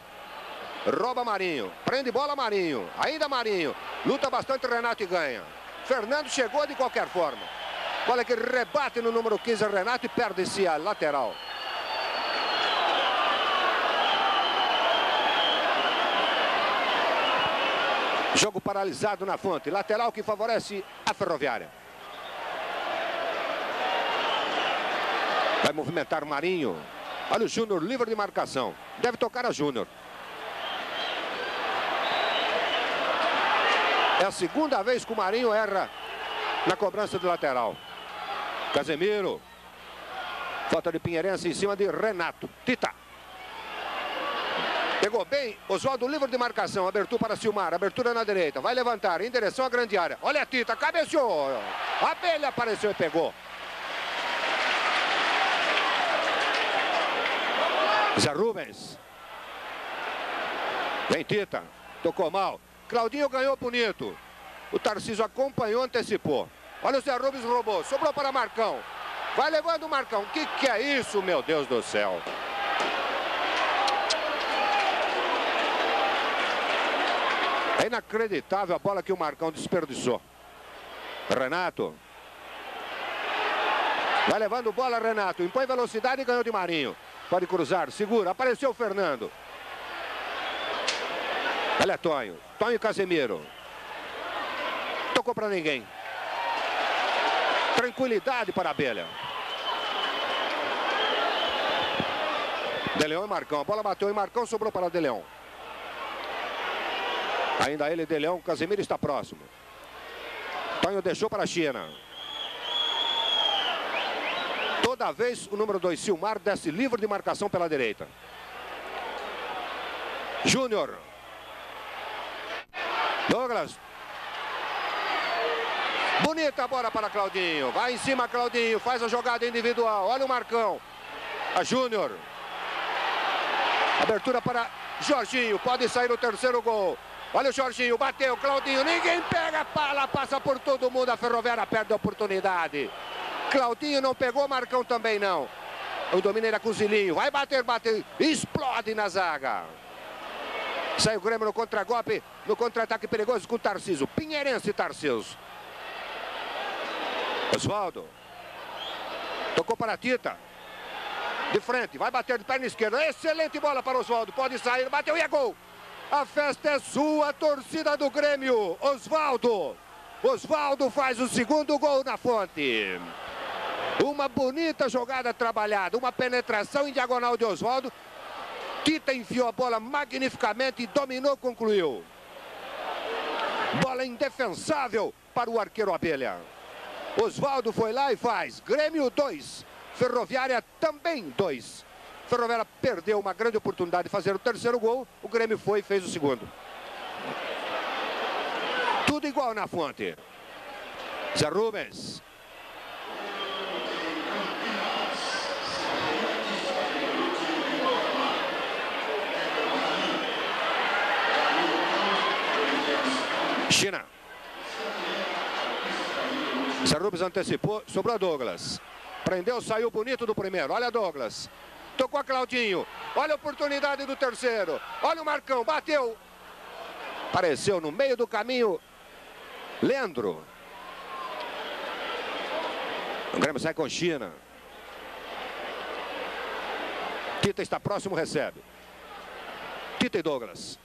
Rouba Marinho. Prende bola Marinho. Ainda Marinho. Luta bastante Renato e ganha. Fernando chegou de qualquer forma. Bola que rebate no número 15 Renato e perde-se a lateral. Jogo paralisado na fonte. Lateral que favorece a Ferroviária. Vai movimentar o Marinho. Olha o Júnior livre de marcação. Deve tocar a Júnior. É a segunda vez que o Marinho erra na cobrança do lateral. Casemiro. Falta de Pinheirense em cima de Renato. Tita. Pegou bem, Oswaldo livre de marcação, abertura para Silmar, abertura na direita, vai levantar em direção à grande área. Olha a Tita, cabeceou. Abelha apareceu e pegou. Zé Rubens. Vem Tita, tocou mal. Claudinho ganhou bonito. O Tarcísio acompanhou, antecipou. Olha o Zé Rubens roubou, sobrou para Marcão. Vai levando o Marcão. O que, que é isso, meu Deus do céu? É inacreditável a bola que o Marcão desperdiçou. Renato. Vai levando bola, Renato. Impõe velocidade e ganhou de Marinho. Pode cruzar, segura. Apareceu o Fernando. Olha Tonho. Tonho Casemiro. Tocou para ninguém. Tranquilidade para a Abelha. De Leão e Marcão. A bola bateu e Marcão sobrou para De Leão. Ainda ele, De Leão, Casemiro está próximo. Tonho deixou para a China. Toda vez o número 2, Silmar, desce livre de marcação pela direita. Júnior. Douglas. Bonita bola para Claudinho. Vai em cima, Claudinho. Faz a jogada individual. Olha o Marcão. A Júnior. Abertura para Jorginho, pode sair o terceiro gol. Olha o Jorginho, bateu, Claudinho, ninguém pega pala, passa por todo mundo, a Ferroviária perde a oportunidade. Claudinho não pegou, Marcão também não. O domínio era Cuzilinho, vai bater, bater, explode na zaga. Sai o Grêmio no contra-golpe, no contra-ataque perigoso com o Tarciso. Pinheirense Tarciso. Oswaldo. Tocou para a Tita. De frente, vai bater de perna esquerda. Excelente bola para Oswaldo. Pode sair, bateu e é gol. A festa é sua, torcida do Grêmio. Oswaldo. Oswaldo faz o segundo gol na fonte. Uma bonita jogada trabalhada, uma penetração em diagonal de Oswaldo. Tita enfiou a bola magnificamente e dominou, concluiu. Bola indefensável para o arqueiro Abelha. Oswaldo foi lá e faz. Grêmio 2, Ferroviária também 2. Ferroviária perdeu uma grande oportunidade de fazer o terceiro gol. O Grêmio foi e fez o segundo. Tudo igual na fonte. Zé Rubens. China. Zé Rubens antecipou, sobrou Douglas. Prendeu, saiu bonito do primeiro. Olha Douglas. Tocou a Claudinho. Olha a oportunidade do terceiro. Olha o Marcão, bateu. Apareceu no meio do caminho. Leandro. O Grêmio sai com China. Tita está próximo, recebe. Tita e Douglas.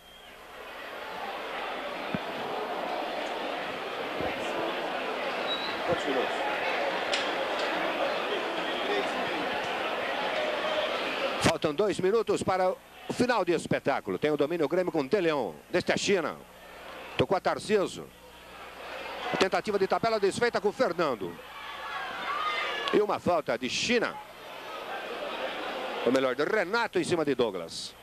Quantos minutos? Faltam dois minutos para o final desse espetáculo. Tem o domínio Grêmio com o Teleão, deste a China. Tocou a Tarciso. Tentativa de tabela desfeita com o Fernando. E uma falta de China. Ou melhor, de Renato em cima de Douglas.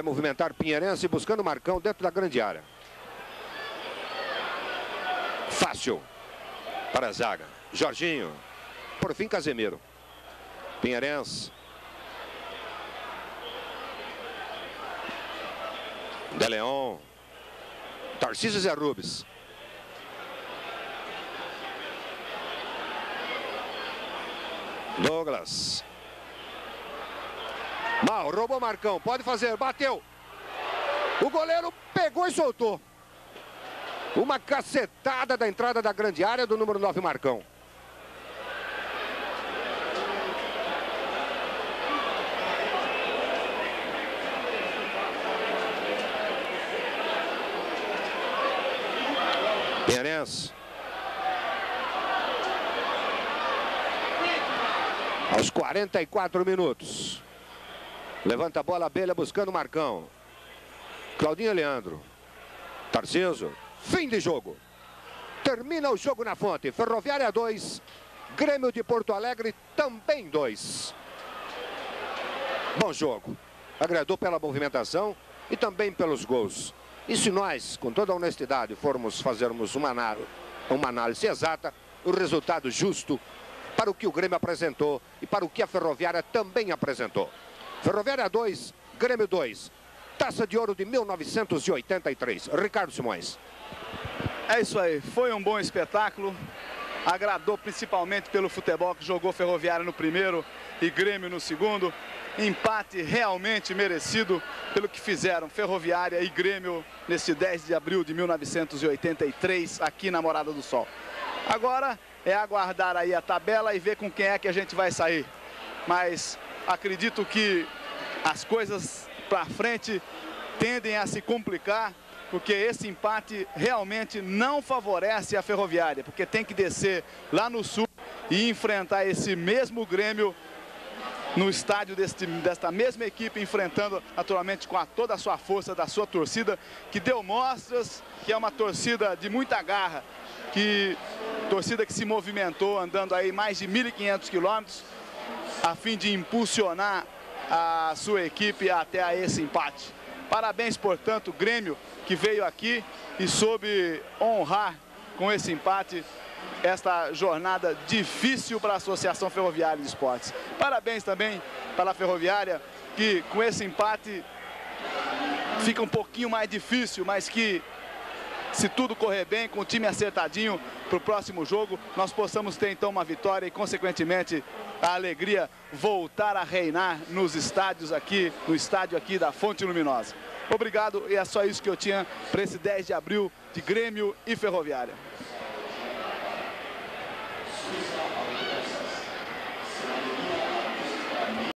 Vai movimentar Pinheirense buscando Marcão dentro da grande área. Fácil para a zaga. Jorginho. Por fim, Casemiro. Pinheirense. De Leon. Tarcísio Zé Rubens. Douglas. Mal, roubou Marcão, pode fazer, bateu. O goleiro pegou e soltou. Uma cacetada da entrada da grande área do número 9, Marcão. Pinheirense. Aos 44 minutos. Levanta a bola, Abelha buscando Marcão. Claudinho Leandro. Tarciso. Fim de jogo. Termina o jogo na fonte. Ferroviária 2. Grêmio de Porto Alegre também 2. Bom jogo. Agradou pela movimentação e também pelos gols. E se nós, com toda a honestidade, formos fazermos uma, uma análise exata, o resultado justo para o que o Grêmio apresentou e para o que a Ferroviária também apresentou. Ferroviária 2, Grêmio 2. Taça de Ouro de 1983. Ricardo Simões. É isso aí, foi um bom espetáculo. Agradou principalmente pelo futebol que jogou Ferroviária no primeiro e Grêmio no segundo. Empate realmente merecido pelo que fizeram Ferroviária e Grêmio nesse 10 de abril de 1983 aqui na Morada do Sol. Agora é aguardar aí a tabela e ver com quem é que a gente vai sair. Mas acredito que as coisas para frente tendem a se complicar, porque esse empate realmente não favorece a Ferroviária, porque tem que descer lá no sul e enfrentar esse mesmo Grêmio no estádio deste, desta mesma equipe, enfrentando naturalmente com a, toda a sua força da sua torcida, que deu mostras que é uma torcida de muita garra, que torcida que se movimentou andando aí mais de 1.500 quilômetros, a fim de impulsionar a sua equipe até a esse empate. Parabéns, portanto, Grêmio, que veio aqui e soube honrar com esse empate esta jornada difícil para a Associação Ferroviária de Esportes. Parabéns também para a Ferroviária, que com esse empate fica um pouquinho mais difícil, mas que se tudo correr bem, com o time acertadinho para o próximo jogo, nós possamos ter então uma vitória e, consequentemente, a alegria voltar a reinar nos estádios aqui, no estádio aqui da Fonte Luminosa. Obrigado e é só isso que eu tinha para esse 10 de abril de Grêmio e Ferroviária.